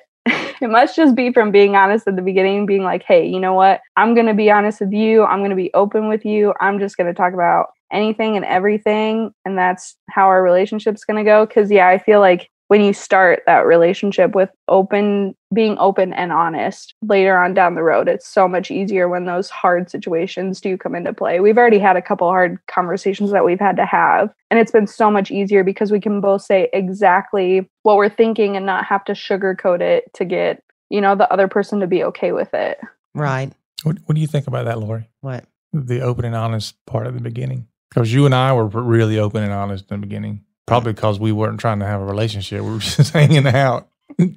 it must just be from being honest at the beginning, being like, hey, you know what? I'm going to be honest with you. I'm going to be open with you. I'm just going to talk about anything and everything and that's how our relationship's going to go cuz yeah I feel like when you start that relationship with open being open and honest later on down the road it's so much easier when those hard situations do come into play we've already had a couple hard conversations that we've had to have and it's been so much easier because we can both say exactly what we're thinking and not have to sugarcoat it to get you know the other person to be okay with it Right. What, what do you think about that, Lori? What? The open and honest part at the beginning? Because you and I were really open and honest in the beginning. Probably because we weren't trying to have a relationship. We were [laughs] just hanging out.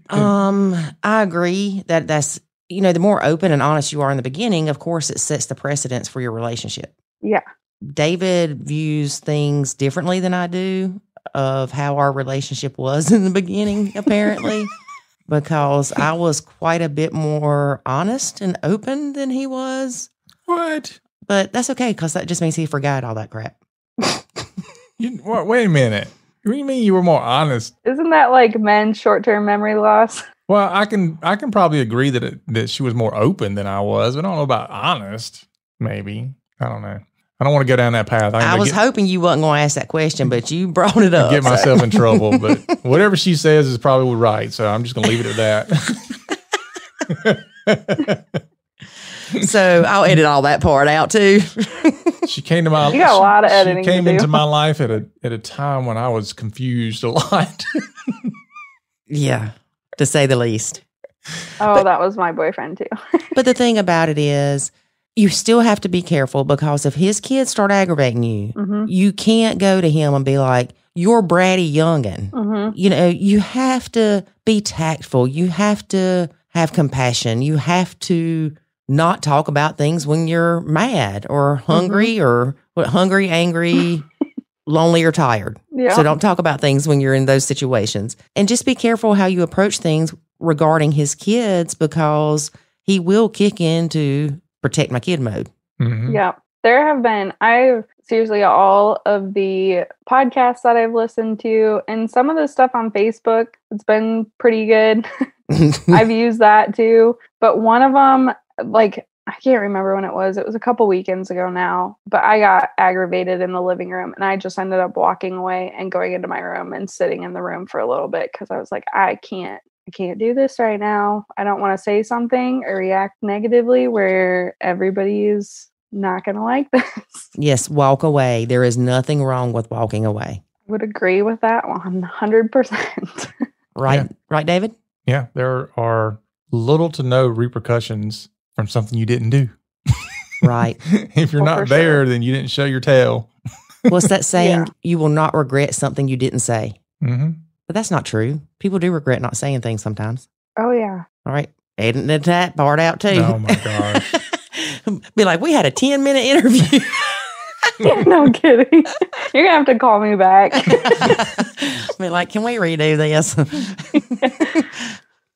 Um, I agree that that's you know the more open and honest you are in the beginning, of course, it sets the precedence for your relationship. yeah David views things differently than I do of how our relationship was [laughs] in the beginning, apparently, [laughs] because I was quite a bit more honest and open than he was. what? But that's okay because that just means he forgot all that crap. You, what, wait a minute. What do you mean you were more honest? isn't that like men's short-term memory loss [laughs] Well, I can I can probably agree that it, that she was more open than I was. But I don't know about honest. Maybe I don't know. I don't want to go down that path. I I'm was get, hoping you wasn't going to ask that question, but you brought it up. get so- myself in trouble. [laughs] But whatever she says is probably right. So I'm just gonna leave it at that. [laughs] so I'll edit all that part out too. [laughs] she came to my. You got a lot of editing She to came do. into my life at a at a time when I was confused a lot. [laughs] yeah, to say the least. oh that was my boyfriend too [laughs] But the thing about it is, you still have to be careful because if his kids start aggravating you, hmm you can't go to him and be like, "You're bratty youngin." hmm You know, you have to be tactful. You have to have compassion. You have to not talk about things when you're mad or hungry or what hungry, angry, [laughs] lonely, or tired. yeah So don't talk about things when you're in those situations. And just be careful how you approach things regarding his kids because he will kick into protect my kid mode. Mhm. Yeah. There have been, I've seriously, all of the podcasts that I've listened to and some of the stuff on Facebook, it's been pretty good. [laughs] [laughs] I've used that too. But one of them, like, I can't remember when it was. It was a couple weekends ago now, but I got aggravated in the living room and I just ended up walking away and going into my room and sitting in the room for a little bit because I was like, I can't, I can't do this right now. I don't want to say something or react negatively where everybody is not going to like [laughs] this. yes, walk away. There is nothing wrong with walking away. I would agree with that 100%. [laughs] Right? Yeah. Right, David? Yeah, there are little to no repercussions from something you didn't do. Right. [laughs] if you're Well, not for sure. there, then you didn't show your tail. [laughs] What's that saying? Yeah. You will not regret something you didn't say. hmm But that's not true. People do regret not saying things sometimes. oh, yeah. All right. Editing that part out too. Oh my gosh. [laughs] Be like, we had a 10 minute interview. no kidding. You're going to have to call me back. Be like, can we redo this?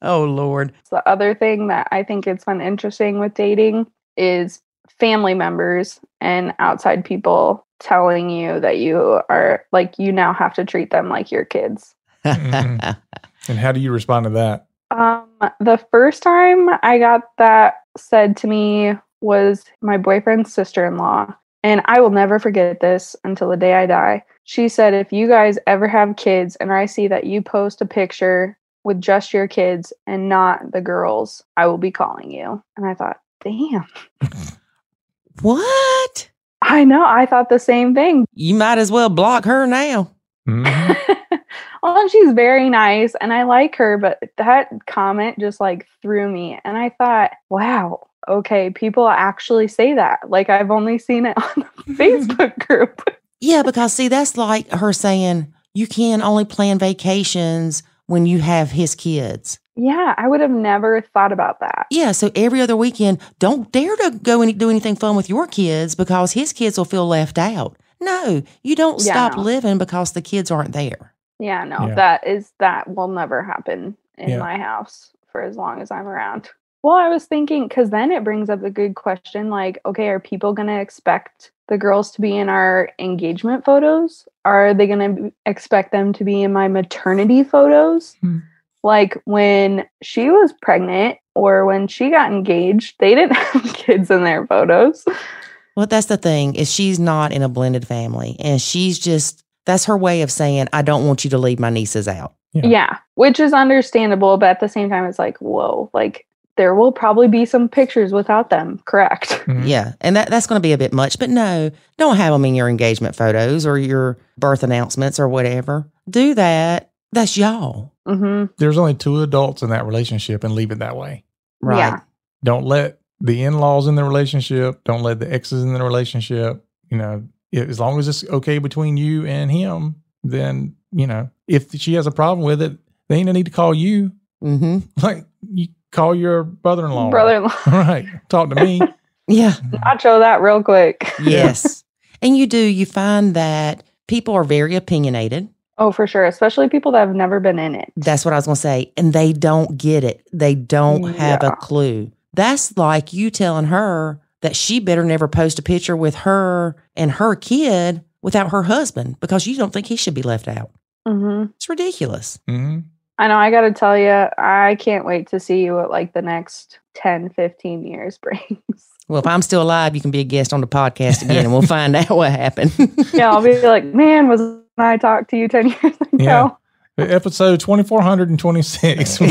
Oh Lord. the other thing that I think it's fun interesting with dating is family members and outside people telling you that you are like you now have to treat them like your kids. Mhm. And how do you respond to that? Um the first time I got that said to me was my boyfriend's sister-in-law and I will never forget this until the day I die. She said if you guys ever have kids and I see that you post a picture with just your kids and not the girls, I will be calling you. And I thought, "Damn." [laughs] what? I know. I thought the same thing. You might as well block her now. Mhm. [laughs] well, she's very nice and I like her, but that comment just like threw me. And I thought, wow, okay, people actually say that. Like I've only seen it [laughs] on the Facebook group. Yeah, because see, that's like her saying you can only plan vacations when you have his kids. Yeah, I would have never thought about that. Yeah, so every other weekend, don't dare to go and do anything fun with your kids because his kids will feel left out. No, you don't Yeah, stop no. living because the kids aren't there. Yeah, no, Yeah. that is that will never happen in Yeah. my house for as long as I'm around. Well, I was thinking because then it brings up the good question like, okay, are people going to expect the girls to be in our engagement photos? Are they going to expect them to be in my maternity photos? Hmm. Like when she was pregnant or when she got engaged, they didn't [laughs] have kids in their photos. Well, that's the thing is she's not in a blended family, and she's just that's her way of saying I don't want you to leave my nieces out. Yeah. Yeah. which is understandable, but at the same time, it's like, whoa, like there will probably be some pictures without them. Correct. Mhm. Yeah, and that that's going to be a bit much, but no, don't have them in your engagement photos or your birth announcements or whatever. Do that. That's y'all, hmm There's only two adults in that relationship and leave it that way. right? Yeah. Don't let the in laws in the relationship, don't let the exes in the relationship. You know, as long as it's okay between you and him, then, you know, if she has a problem with it, they ain't no need to call you. Mm-hmm. Like, you call your brother in law. Brother-in-law, [laughs] Right. Talk to me. [laughs] Yeah. nacho that real quick. [laughs] Yes. and you do. You find that people are very opinionated. Oh, for sure. Especially people that have never been in it. That's what I was going to say. And they don't get it. They don't have a clue. That's like you telling her that she better never post a picture with her and her kid without her husband because you don't think he should be left out. hmm It's ridiculous. hmm I know. I got to tell you, I can't wait to see what like the next 10, 15 years [laughs] brings. Well, if I'm still alive, you can be a guest on the podcast again and we'll [laughs] find out what happened. yeah, I'll be like, man, was I talked to you 10 years ago? Yeah. Episode 2426. [laughs]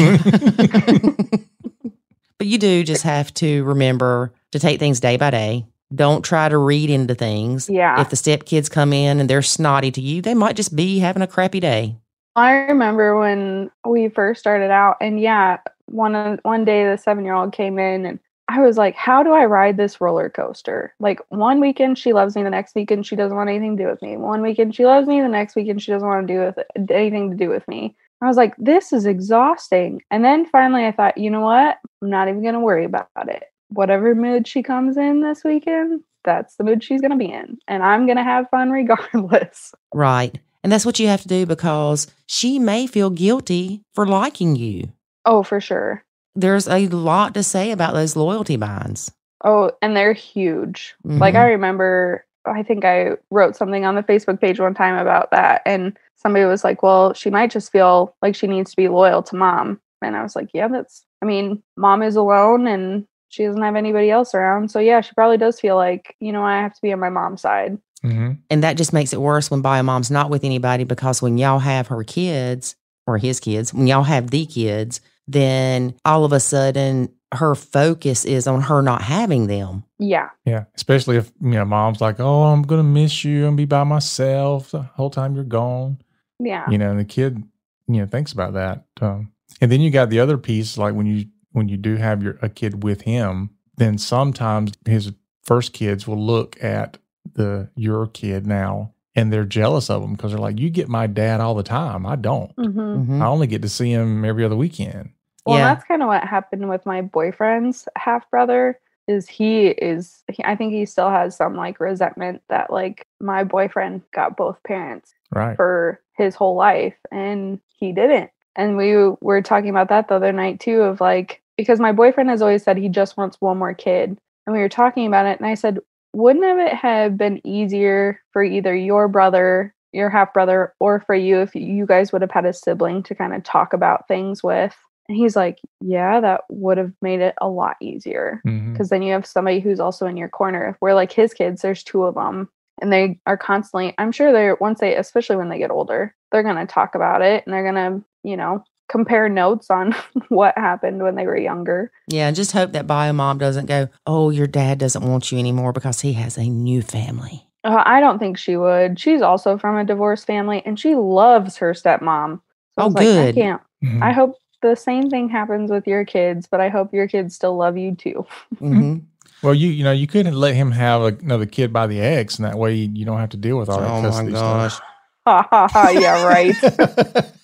but you do just have to remember to take things day by day. Don't try to read into things. Yeah. If the stepkids come in and they're snotty to you, they might just be having a crappy day. I remember when we first started out, and yeah, one uh, one day the seven year old came in, and I was like, "How do I ride this roller coaster?" Like one weekend she loves me, the next weekend she doesn't want anything to do with me. One weekend she loves me, the next weekend she doesn't want to do with anything to do with me. I was like, "This is exhausting." And then finally, I thought, you know what? I'm not even gonna worry about it. Whatever mood she comes in this weekend, that's the mood she's gonna be in, and I'm gonna have fun [laughs] regardless. Right. And that's what you have to do because she may feel guilty for liking you. Oh, for sure. There's a lot to say about those loyalty binds. Oh, and they're huge. Like Mhm. I remember I think I wrote something on the Facebook page one time about that and somebody was like, "Well, she might just feel like she needs to be loyal to mom." And I was like, "Yeah, that's I mean, mom is alone and she doesn't have anybody else around. So yeah, she probably does feel like, you know, I have to be on my mom's side." Hmm And that just makes it worse when bio mom's not with anybody because when y'all have her kids or his kids, when y'all have the kids, then all of a sudden her focus is on her not having them. Yeah. Yeah. Especially if, you know, mom's like, oh, I'm going to miss you. I'm going to be by myself the whole time you're gone. Yeah. you know and the kid you know thinks about that um, and then you got the other piece like when you when you do have your a kid with him then sometimes his first kids will look at the your kid now and they're jealous of him because they're like you get my dad all the time i don't hmm Mhm. i only get to see him every other weekend Well, Yeah. that's kind of what happened with my boyfriend's half brother. Is he is he, I think he still has some like resentment that like my boyfriend got both parents right for his whole life and he didn't. And we were talking about that the other night too of like because my boyfriend has always said he just wants one more kid. And we were talking about it and I said, "Wouldn't it have been easier for either your brother, your half brother or for you if you guys would have had a sibling to kind of talk about things with?" And he's like, "Yeah, that would have made it a lot easier." Mm-hmm. Because then you have somebody who's also in your corner. Where like his kids, there's two of them, and they are constantly. I'm sure they're once they, especially when they get older, they're gonna talk about it and they're gonna, you know, compare notes on [laughs] what happened when they were younger. Yeah, and just hope that bio mom doesn't go, oh, your dad doesn't want you anymore because he has a new family. Uh, I don't think she would. She's also from a divorced family, and she loves her stepmom. So Oh, it's like, good. I can't. Mhm. I hope the same thing happens with your kids, but I hope your kids still love you too. hmm [laughs] well you you know you couldn't let him have another kid by the ex and that way you don't have to deal with all that Oh my custody gosh. Ha ha ha! Yeah, right. [laughs]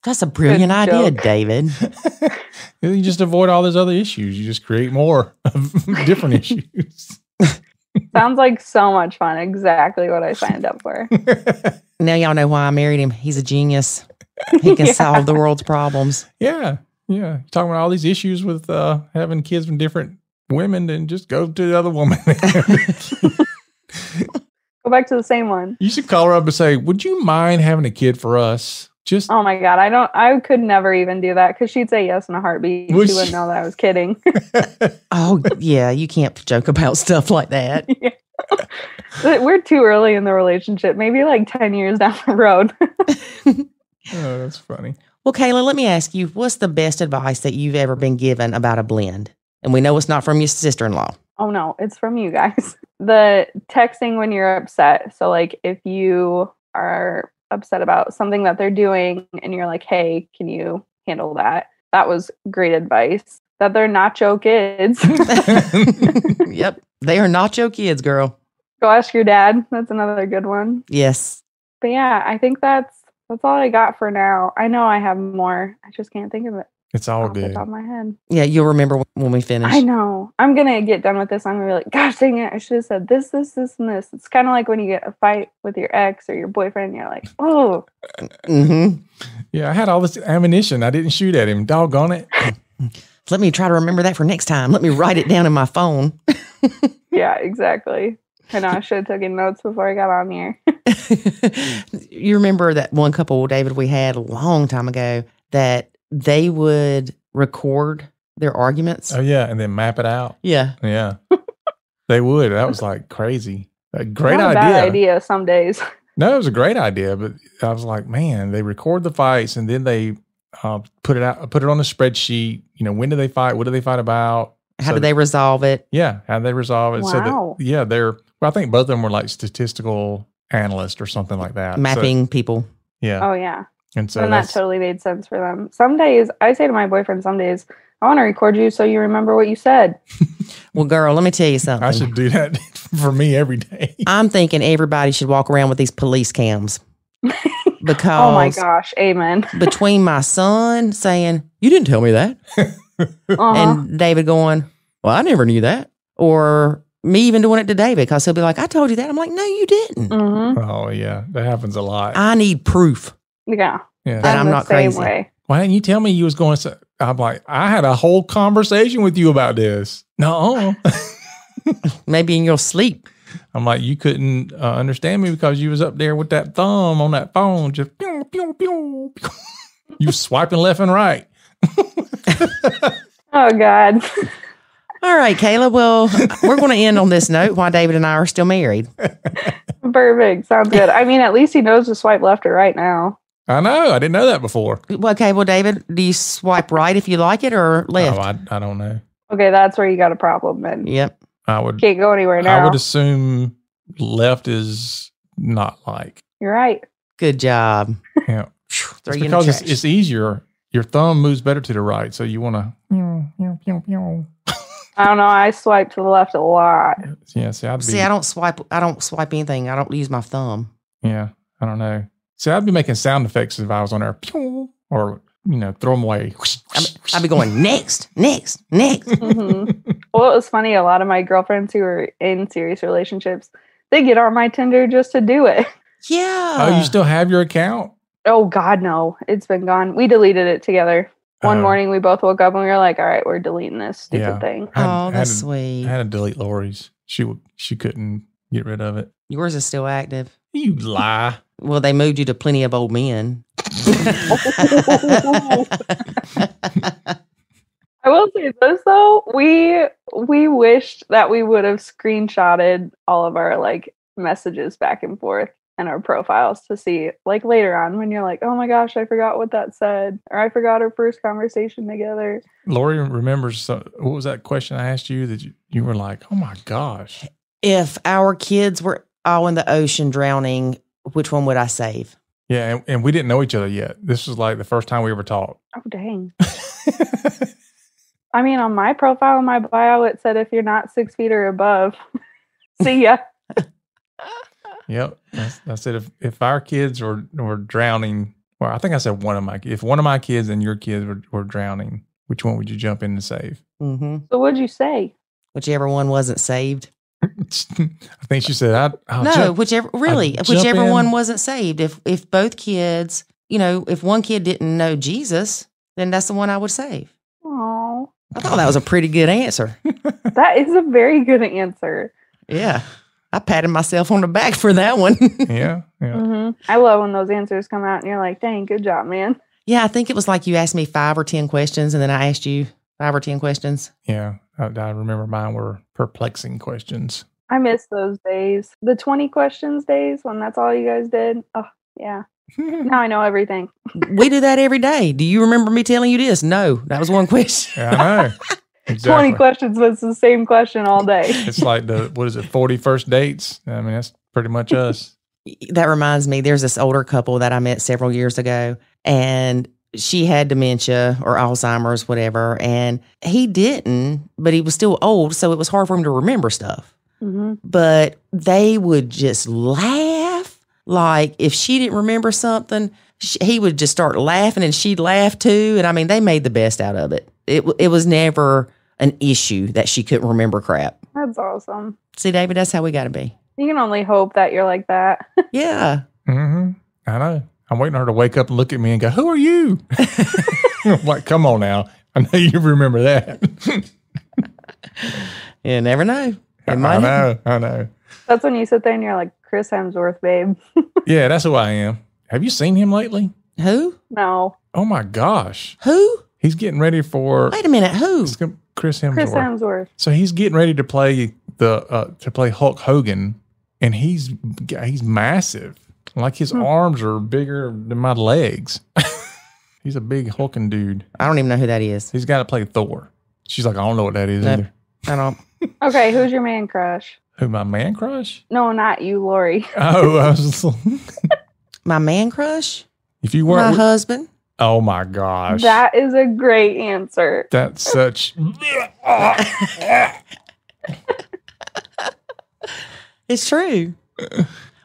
stuff. That's a brilliant idea, joke. David. [laughs] you just avoid all those other issues. You just create more of [laughs] different [laughs] issues. Sounds like so much fun. Exactly what I signed up for. Now y'all know why I married him. He's a genius. He can Yeah. solve the world's problems. yeah, yeah. Talking about all these issues with uh, having kids from different women, then just go to the other woman. Go back to the same one. you should call her up and say, "Would you mind having a kid for us?" Just Oh my god, I don't. I could never even do that because she'd say yes in a heartbeat. Would she she? wouldn't know that I was kidding. [laughs] [laughs] Oh, yeah, you can't joke about stuff like that. [laughs] Yeah. We're too early in the relationship. Maybe like 10 years down the road. Oh, that's funny. Well, Kaila, let me ask you, what's the best advice that you've ever been given about a blend? And we know it's not from your sister in law. oh no, it's from you guys. The texting when you're upset. So, like, if you are upset about something that they're doing and you're like, hey, can you handle that? That was great advice. That they're nacho kids. [laughs] yep. They are nacho kids, girl. Go ask your dad. That's another good one. Yes. But yeah, I think that's that's all I got for now. I know I have more. I just can't think of it It's all off the good. top of my head. Yeah, you'll remember when we finish. I know. I'm gonna get done with this. I'm gonna be like, gosh dang it, I should have said this, this, this, and this. It's kind of like when you get a fight with your ex or your boyfriend, and you're like, [laughs] oh, hmm Yeah, I had all this ammunition. I didn't shoot at him. Doggone it. [laughs] Let me try to remember that for next time. Let me write it down in my phone. [laughs] yeah, exactly. I know I should have taken notes before I got on here. you remember that one couple, David, we had a long time ago that they would record their arguments. Oh yeah, and then map it out. yeah. Yeah, [laughs] they would. That was like crazy. A great Not a idea. bad idea some days. [laughs] No, it was a great idea, but I was like, man, they record the fights and then they uh, put it out, put it on a spreadsheet. You know, when do they fight? What do they fight about? How So do they resolve it? Yeah, how do they resolve it? So that yeah, they're. Well, I think both of them were like statistical analysts or something like that. So, Mapping people. yeah, Oh yeah. And so and that totally made sense for them. Some days I say to my boyfriend, some days, I want to record you so you remember what you said. [laughs] Well, girl, let me tell you something. I should do that [laughs] for me every day. I'm thinking everybody should walk around with these police cams [laughs] because Oh my gosh. Amen. between my son saying, You didn't tell me that, Uh-huh. and David going, Well, I never knew that. Or me even doing it to David because he'll be like, I told you that. I'm like, No, you didn't. hmm Oh yeah, that happens a lot. I need proof. Yeah. yeah. That I'm the not same crazy. way. Why didn't you tell me you was going to? I'm like, I had a whole conversation with you about this. No, [laughs] Maybe in your sleep. I'm like, you couldn't uh, understand me because you was up there with that thumb on that phone, just pew, pew, pew, pew. [laughs] you swiping left and right. [laughs] Oh God. All right, Kaila. Well, we're going to end on this note why David and I are still married. Perfect. Sounds good. I mean, at least he knows to swipe left or right now. I know, I didn't know that before. Okay, well, David, do you swipe right if you like it or left? Oh, I, I don't know. Okay, that's where you got a problem then. Yep. I would, Can't go anywhere now. I would assume left is not like. You're right. Good job. Yeah, it's you in the because it's, it's easier. Your thumb moves better to the right, so you want to. I don't know. I swipe to the left a lot. Yeah, see, I'd be. See, I don't swipe. I don't swipe anything. I don't use my thumb. Yeah, I don't know. See, I'd be making sound effects if I was on there, or you know, throw them away. I mean, I'd be going next, next, next. [laughs] hmm well, it was funny. A lot of my girlfriends who are in serious relationships, they get on my Tinder just to do it. Yeah. oh, you still have your account? Oh God, no! It's been gone. We deleted it together. One Oh. morning, we both woke up and we were like, "All right, we're deleting this stupid Yeah. thing." I had- oh, had that's to- sweet. I had to delete Lori's. She w- she couldn't get rid of it. Yours is still active. You lie. Well, they moved you to plenty of old men. [laughs] I will say this though, we we wished that we would have screenshotted all of our like messages back and forth and our profiles to see like later on when you're like, oh my gosh, I forgot what that said, or I forgot our first conversation together. Lori remembers so, what was that question I asked you that you, you were like, oh my gosh. if our kids were all in the ocean drowning, which one would I save? Yeah, and, and we didn't know each other yet. This was like the first time we ever talked. Oh dang. [laughs] I mean, on my profile, in my bio, it said if you're not six feet or above, [laughs] see ya. [laughs] Yep. That's, I said if, if our kids were, were drowning, well, I think I said one of my if one of my kids and your kids were, were drowning, which one would you jump in to save? Mm-hmm. So what'd you say? Whichever one wasn't saved. I think she said, I, I'll no, jump. whichever really, jump whichever in. one wasn't saved. If if both kids, you know, if one kid didn't know Jesus, then that's the one I would save. Oh, I thought that was a pretty good answer. [laughs] that is a very good answer. Yeah. I patted myself on the back for that one. [laughs] Yeah. Yeah. hmm I love when those answers come out and you're like, dang, good job, man. yeah, I think it was like you asked me five or 10 questions and then I asked you five or 10 questions. Yeah. I, I remember mine were perplexing questions. I miss those days. The 20 questions days when that's all you guys did. Oh, yeah. [laughs] Now I know everything. we do that every day. Do you remember me telling you this? No, that was one [laughs] question. Yeah, I know. [laughs] 20 questions, but it's the same question all day. It's like the what is it, forty first dates? I mean, that's pretty much us. that reminds me there's this older couple that I met several years ago and she had dementia or Alzheimer's whatever and he didn't but he was still old so it was hard for him to remember stuff hmm but they would just laugh like if she didn't remember something sh he would just start laughing and she'd laugh too and I mean they made the best out of it it it was never an issue that she couldn't remember crap That's awesome. see David that's how we got to be You can only hope that you're like that. [laughs] yeah hmm I know. I'm waiting for her to wake up and look at me and go, "Who are you?" [laughs] I'm like, "Come on now, I know you remember that." [laughs] you never know I It might happen. know. I know. That's when you sit there and you're like, Chris Hemsworth, babe. [laughs] Yeah, that's who I am. Have you seen him lately? who No, Oh my gosh, who he's getting ready for Wait a minute, who? Chris Hemsworth. Chris Hemsworth. So he's getting ready to play the uh, to play Hulk Hogan, and he's he's massive. Like his Hmm. arms are bigger than my legs. [laughs] he's a big hulking dude. I don't even know who that is. He's got to play Thor. She's like, I don't know what that is Nope. either. I don't. Okay, who's your man crush? Who my man crush? No, not you, Lori. Oh, I was just, [laughs] My man crush? if you weren't, with- husband? oh my gosh, That is a great answer. that's such. [laughs] It's true.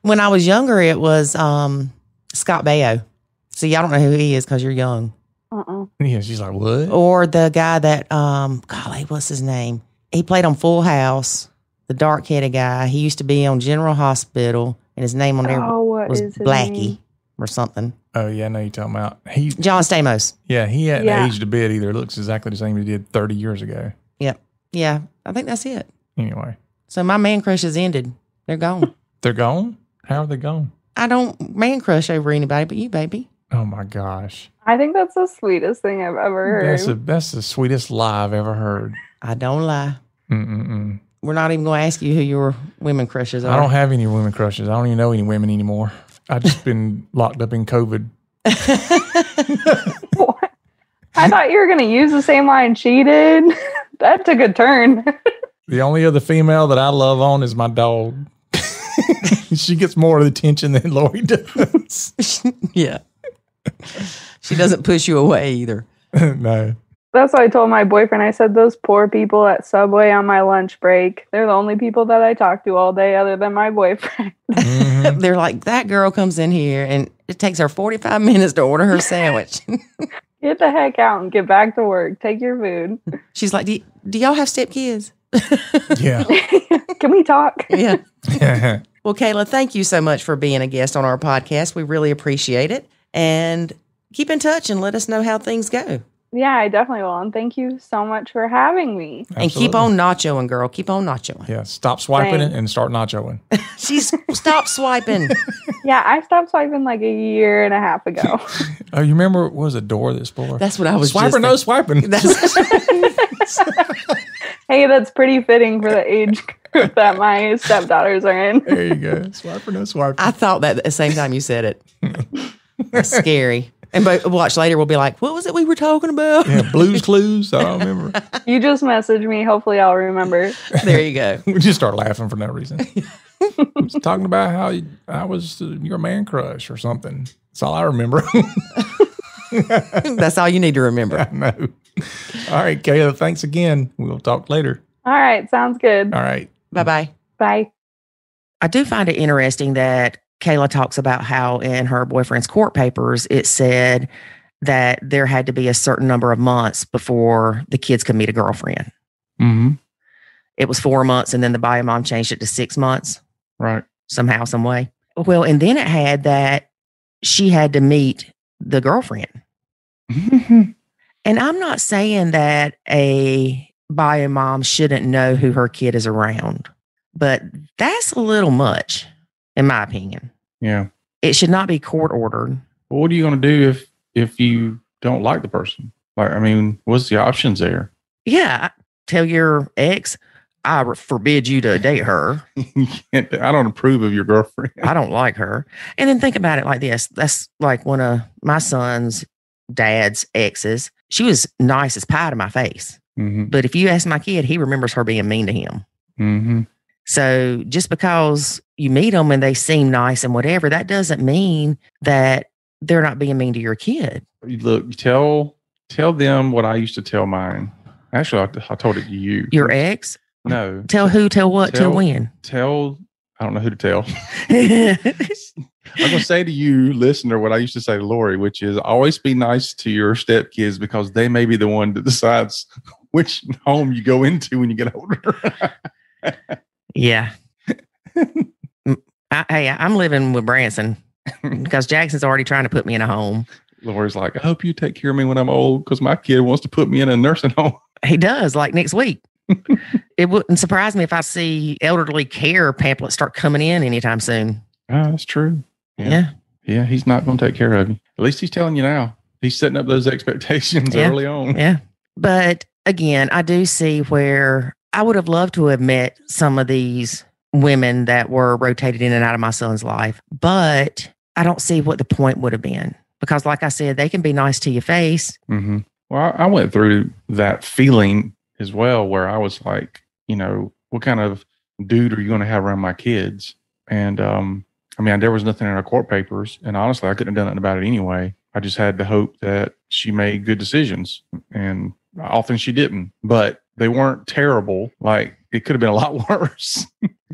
when I was younger, it was um, Scott Baio. See, I don't know who he is because you're young. Uh-uh. yeah, she's like, what? Or the guy that, um, golly, what's his name? He played on Full House, the dark headed guy. He used to be on General Hospital, and his name on there Oh, what was is Blackie name? or something. Oh yeah, I know you're talking about. He, John Stamos. yeah, he hadn't Yeah. aged a bit either. It looks exactly the same he did 30 years ago. Yep. Yeah, I think that's it. Anyway, So my man crush crushes ended. They're gone. [laughs] they're gone. How are they gone? I don't man crush over anybody but you, baby. Oh my gosh. I think that's the sweetest thing I've ever heard. That's the that's the sweetest lie I've ever heard. I don't lie. Mm-mm-mm. We're not even going to ask you who your women crushes are. I don't have any women crushes. I don't even know any women anymore. I've just been [laughs] locked up in COVID. [laughs] I thought you were going to use the same line she did. [laughs] that took a turn. The only other female that I love on is my dog. she gets more of the attention than Lori does. yeah. she doesn't push you away either. no. That's what I told my boyfriend. I said, Those poor people at Subway on my lunch break, they're the only people that I talk to all day other than my boyfriend. [laughs] Mhm. They're like, that girl comes in here and it takes her 45 minutes to order her sandwich. [laughs] Get the heck out and get back to work. Take your food. She's like, do, do y'all have step kids? Yeah. [laughs] Can we talk? yeah. Well, Kaila, thank you so much for being a guest on our podcast. We really appreciate it. And keep in touch and let us know how things go. Yeah, I definitely will. And thank you so much for having me. And keep on nachoing, girl. Keep on nachoing. Yeah. Stop swiping Thanks. it and start nachoing. [laughs] She's stop swiping. [laughs] Yeah, I stopped swiping like a year and a half ago. [laughs] Oh, you remember what was a door that's for? That's what I was Swiper, just no swiping. That's, hey, that's pretty fitting for the age group that my stepdaughters are in. there you go. Swiper, no swiping. I thought that at the same time you said it. That's scary. And but watch later, we'll be like, what was it we were talking about? yeah, Blues [laughs] Clues. I don't remember. You just messaged me. Hopefully, I'll remember. there you go. [laughs] we just start laughing for no reason. [laughs] I was talking about how you, I was uh, your man crush or something. That's all I remember. That's all you need to remember. no. All right, Kaila. Thanks again. We'll talk later. All right, sounds good. All right. Bye bye. Bye. I do find it interesting that Kaila talks about how in her boyfriend's court papers it said that there had to be a certain number of months before the kids could meet a girlfriend. Mm-hmm. It was four months, and then the bio mom changed it to six months Right. somehow, some way. Well, and then it had that she had to meet the girlfriend. And I'm not saying that a bio mom shouldn't know who her kid is around, but that's a little much, in my opinion. yeah. It should not be court ordered. Well, what are you going to do if if you don't like the person? Like, I mean, what's the options there? Yeah, tell your ex, I forbid you to [laughs] date her. I don't approve of your girlfriend. I don't like her. And then think about it like this. That's like one of my son's dad's exes. She was nice as pie to my face. Mm-hmm. But if you ask my kid, he remembers her being mean to him. Mm-hmm. So just because you meet them and they seem nice and whatever, that doesn't mean that they're not being mean to your kid. Look, tell tell them what I used to tell mine. Actually, I, I told it to you. Your ex, no. tell who, tell what, tell Tell- when. Tell. I don't know who to tell. [laughs] I'm gonna say to you, listener, what I used to say to Lori, which is always be nice to your stepkids because they may be the one that decides [laughs] which home you go into when you get older. [laughs] yeah. I, hey, I'm living with Branson [laughs] because Jackson's already trying to put me in a home. Lori's like, I hope you take care of me when I'm old because my kid wants to put me in a nursing [laughs] home. He does, like next week. [laughs] it wouldn't surprise me if I see elderly care pamphlets start coming in anytime soon. Ah, that's true. Yeah. Yeah. Yeah, he's not going to take care of you. At least he's telling you now. He's setting up those expectations Yeah. early on. Yeah. But again, I do see where I would have loved to have met some of these women that were rotated in and out of my son's life, but I don't see what the point would have been. Because, like I said, they can be nice to your face. hmm Well, I, went through that feeling as well, where I was like, you know, what kind of dude are you going to have around my kids? And um, I mean, there was nothing in our court papers, and honestly, I couldn't have done nothing about it anyway. I just had to hope that she made good decisions, and often she didn't. But they weren't terrible. Like it could have been a lot [laughs] worse.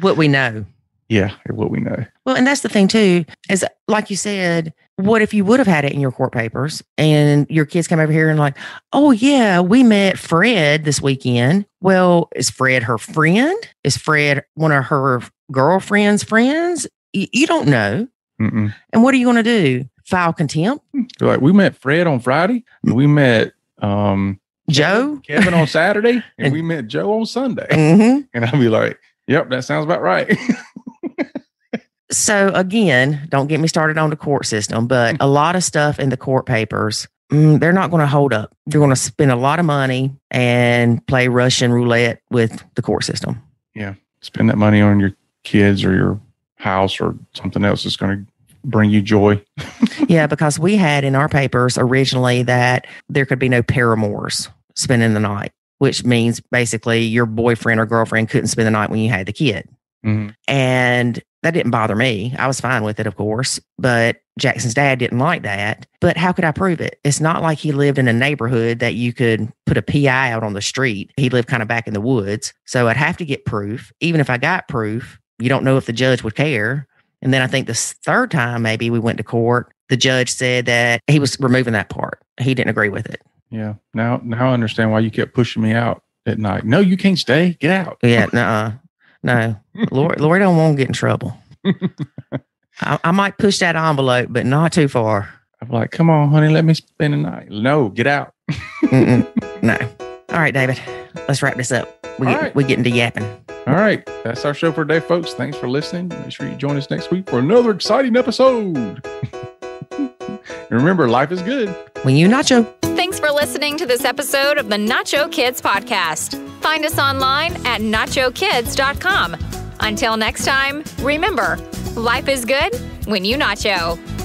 What we know. yeah, what we know. Well, and that's the thing too, is like you said, what if you would have had it in your court papers and your kids come over here and like, oh yeah, we met Fred this weekend. Well, is Fred her friend? Is Fred one of her girlfriend's friends? Y- you don't know. Mm-mm. And what are you going to do? File contempt? Like, we met Fred on Friday. We met um, Joe? Kevin on Saturday, [laughs] and we met Joe on Sunday. hmm And I'll be like, yep, that sounds about right. [laughs] So again, don't get me started on the court system, but a lot of stuff in the court papers, mm, they're not going to hold up. You're going to spend a lot of money and play Russian roulette with the court system. Yeah. Spend that money on your kids or your house or something else that's going to bring you joy. [laughs] yeah, because we had in our papers originally that there could be no paramours spending the night, which means basically your boyfriend or girlfriend couldn't spend the night when you had the kid. Mhm. And that didn't bother me. I was fine with it, of course. But Jackson's dad didn't like that. But how could I prove it? It's not like he lived in a neighborhood that you could put a PI out on the street. He lived kind of back in the woods. So I'd have to get proof. Even if I got proof, you don't know if the judge would care. And then I think the third time maybe we went to court, the judge said that he was removing that part. He didn't agree with it. Yeah. Now, now I understand why you kept pushing me out at night. No, you can't stay. Get out. Yeah, no, no. Lori, [laughs] Lori don't want to get in trouble. I, I might push that envelope, but not too far. I'm like, come on, honey, let me spend the night. No, get out. [laughs] No. All right, David, let's wrap this up. We get, right. we getting to yapping. All right. That's our show for today, folks. Thanks for listening. Make sure you join us next week for another exciting episode. And [laughs] Remember, life is good. When you nacho. Thanks for listening to this episode of the Nacho Kids podcast. Find us online at nachokids.com. Until next time, remember, life is good when you nacho.